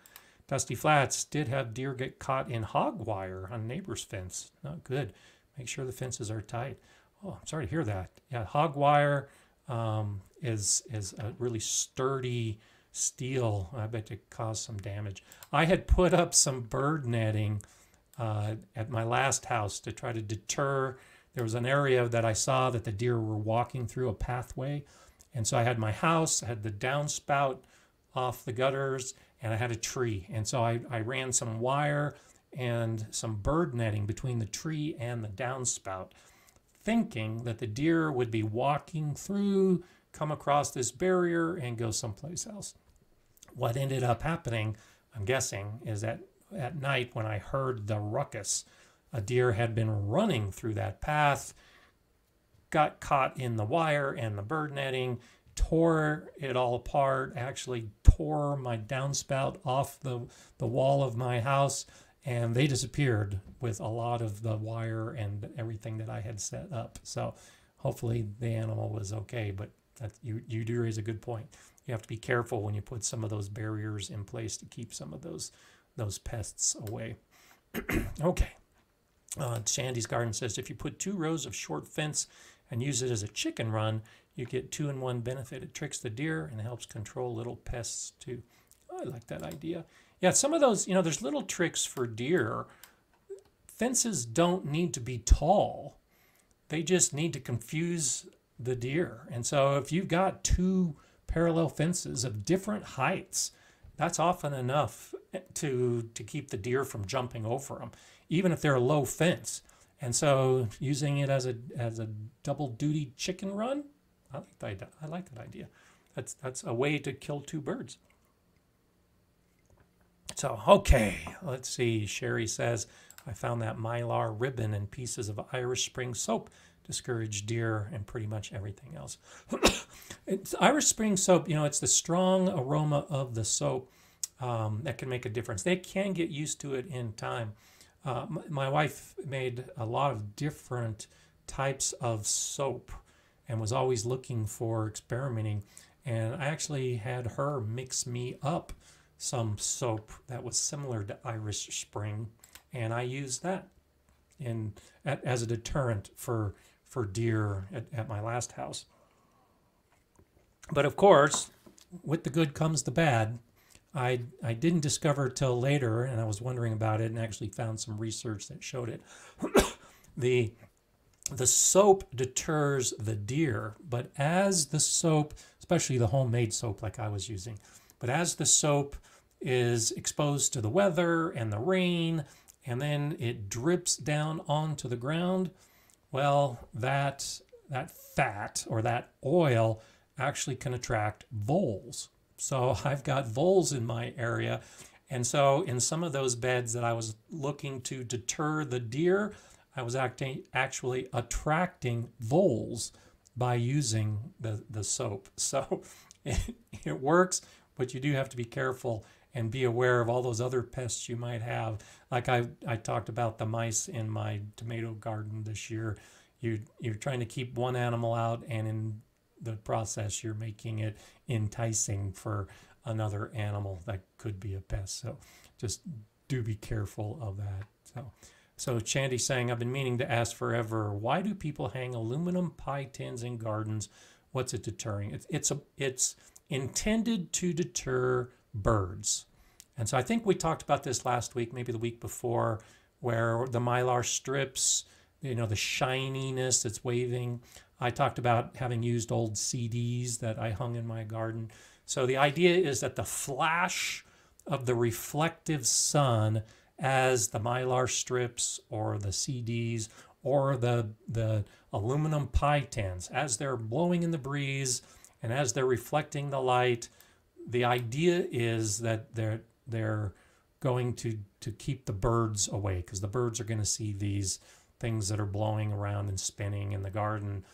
Speaker 1: Dusty Flats did have deer get caught in hog wire on neighbor's fence. Not good. Make sure the fences are tight. Oh, I'm sorry to hear that. Yeah, hog wire um, is is a really sturdy steel. I bet it caused some damage. I had put up some bird netting uh, at my last house to try to deter. There was an area that I saw that the deer were walking through a pathway, and so I had my house, I had the downspout off the gutters, and I had a tree. And so I, I ran some wire and some bird netting between the tree and the downspout thinking that the deer would be walking through, come across this barrier, and go someplace else. What ended up happening, I'm guessing, is that at night when I heard the ruckus, a deer had been running through that path, got caught in the wire and the bird netting, tore it all apart, actually tore my downspout off the, the wall of my house and they disappeared with a lot of the wire and everything that I had set up. So hopefully the animal was okay, but that, you, you do raise a good point. You have to be careful when you put some of those barriers in place to keep some of those those pests away. okay. Uh, Garden says if you put two rows of short fence and use it as a chicken run, you get two in one benefit. It tricks the deer and helps control little pests too. Oh, I like that idea. Yeah, some of those, you know, there's little tricks for deer. Fences don't need to be tall. They just need to confuse the deer. And so if you've got two parallel fences of different heights, that's often enough to to keep the deer from jumping over them, even if they're a low fence. And so using it as a as a double duty chicken run, I like that. I like that idea. That's that's a way to kill two birds. So okay, let's see. Sherry says I found that mylar ribbon and pieces of Irish Spring soap discourage deer and pretty much everything else. it's Irish Spring soap, you know, it's the strong aroma of the soap um, that can make a difference. They can get used to it in time. Uh, my, my wife made a lot of different types of soap and was always looking for experimenting. And I actually had her mix me up some soap that was similar to Irish Spring, and I used that in at, as a deterrent for for deer at, at my last house. But of course, with the good comes the bad. I, I didn't discover till later, and I was wondering about it, and actually found some research that showed it. the the soap deters the deer, but as the soap, especially the homemade soap like I was using, but as the soap is exposed to the weather and the rain, and then it drips down onto the ground, well, that that fat or that oil actually can attract voles. So I've got voles in my area. And so in some of those beds that I was looking to deter the deer, I was acting, actually attracting voles by using the, the soap. So it, it works, but you do have to be careful and be aware of all those other pests you might have. Like I, I talked about the mice in my tomato garden this year. You, you're trying to keep one animal out, and in the process, you're making it enticing for another animal that could be a pest. So just do be careful of that. So, so Chandy saying, I've been meaning to ask forever, why do people hang aluminum pie tins in gardens? What's it deterring? It's, it's, a, it's intended to deter birds. And so I think we talked about this last week, maybe the week before, where the mylar strips, you know, the shininess that's waving. I talked about having used old CDs that I hung in my garden. So the idea is that the flash of the reflective sun as the mylar strips or the CDs or the, the aluminum pie tins, as they're blowing in the breeze and as they're reflecting the light, the idea is that they're they're going to to keep the birds away because the birds are going to see these things that are blowing around and spinning in the garden.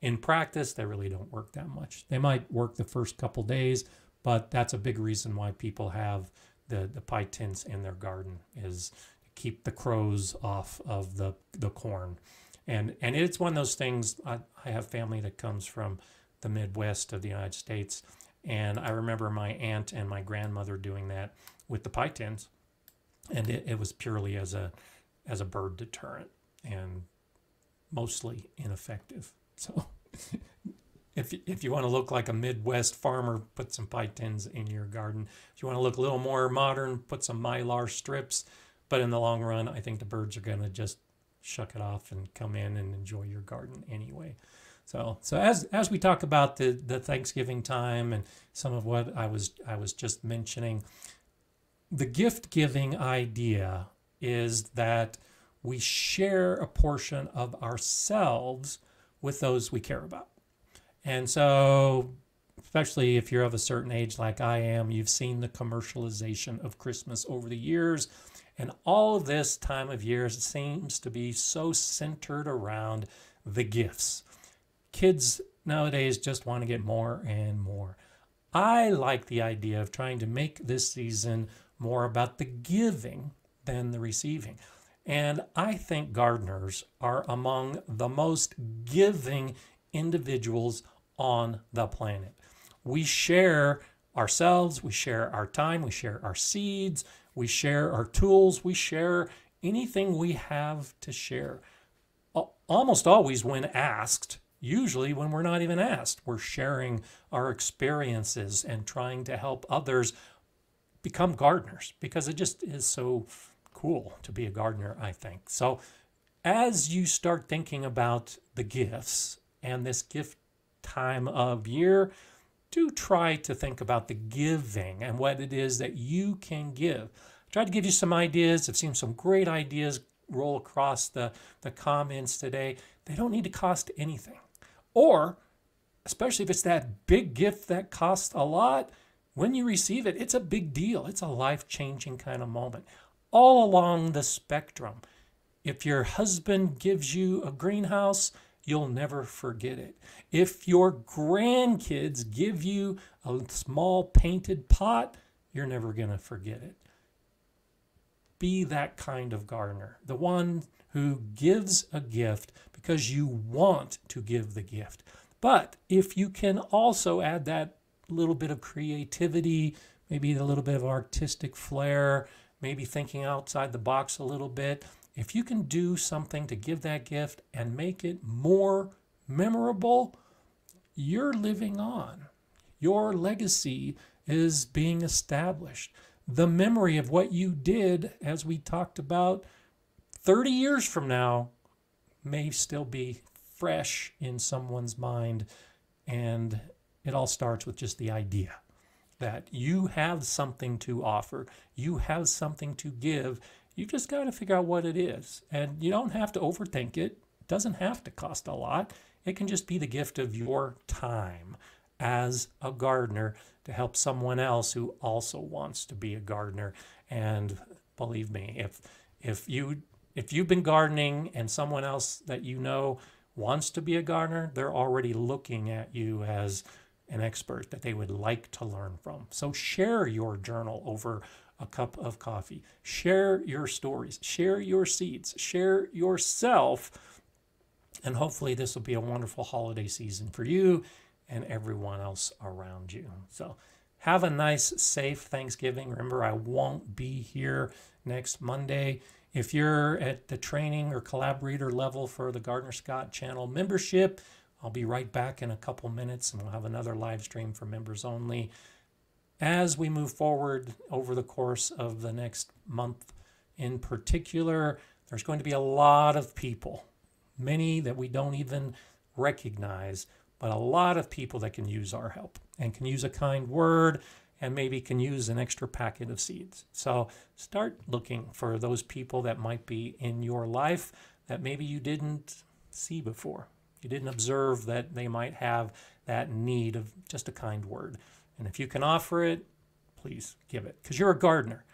Speaker 1: In practice, they really don't work that much. They might work the first couple days, but that's a big reason why people have the the pie tins in their garden is to keep the crows off of the the corn. And and it's one of those things. I, I have family that comes from the Midwest of the United States and I remember my aunt and my grandmother doing that with the pie tins. And it, it was purely as a as a bird deterrent and mostly ineffective. So if, if you want to look like a Midwest farmer, put some pie tins in your garden. If you want to look a little more modern, put some mylar strips. But in the long run, I think the birds are going to just shuck it off and come in and enjoy your garden anyway. So, so as as we talk about the the Thanksgiving time and some of what I was I was just mentioning, the gift giving idea is that we share a portion of ourselves with those we care about. And so, especially if you're of a certain age like I am, you've seen the commercialization of Christmas over the years. And all of this time of year seems to be so centered around the gifts kids nowadays just want to get more and more. I like the idea of trying to make this season more about the giving than the receiving. And I think gardeners are among the most giving individuals on the planet. We share ourselves, we share our time, we share our seeds, we share our tools, we share anything we have to share. Almost always, when asked, usually when we're not even asked. We're sharing our experiences and trying to help others become gardeners because it just is so cool to be a gardener, I think. So, as you start thinking about the gifts and this gift time of year, do try to think about the giving and what it is that you can give. I tried to give you some ideas. I've seen some great ideas roll across the, the comments today. They don't need to cost anything. Or, especially if it's that big gift that costs a lot, when you receive it, it's a big deal. It's a life changing kind of moment. All along the spectrum. If your husband gives you a greenhouse, you'll never forget it. If your grandkids give you a small painted pot, you're never going to forget it. Be that kind of gardener, the one who gives a gift because you want to give the gift. But if you can also add that little bit of creativity, maybe a little bit of artistic flair, maybe thinking outside the box a little bit, if you can do something to give that gift and make it more memorable, you're living on. Your legacy is being established. The memory of what you did, as we talked about 30 years from now, may still be fresh in someone's mind. And it all starts with just the idea that you have something to offer, you have something to give, you just got to figure out what it is. And you don't have to overthink it. It doesn't have to cost a lot. It can just be the gift of your time as a gardener to help someone else who also wants to be a gardener. And believe me, if if you if you've been gardening and someone else that you know wants to be a gardener, they're already looking at you as an expert that they would like to learn from. So share your journal over a cup of coffee. Share your stories, share your seeds, share yourself. And hopefully, this will be a wonderful holiday season for you and everyone else around you. So, have a nice, safe Thanksgiving. Remember, I won't be here next Monday. If you're at the training or collaborator level for the Gardener Scott channel membership, I'll be right back in a couple minutes and we'll have another live stream for members only as we move forward over the course of the next month in particular, there's going to be a lot of people, many that we don't even recognize, but a lot of people that can use our help and can use a kind word and maybe can use an extra packet of seeds. So start looking for those people that might be in your life that maybe you didn't see before. You didn't observe that they might have that need of just a kind word. And if you can offer it, please give it because you're a gardener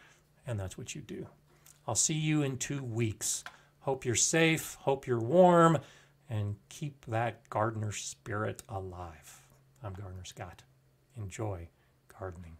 Speaker 1: and that's what you do. I'll see you in two weeks. Hope you're safe, hope you're warm, and keep that gardener spirit alive. I'm Gardener Scott. Enjoy gardening.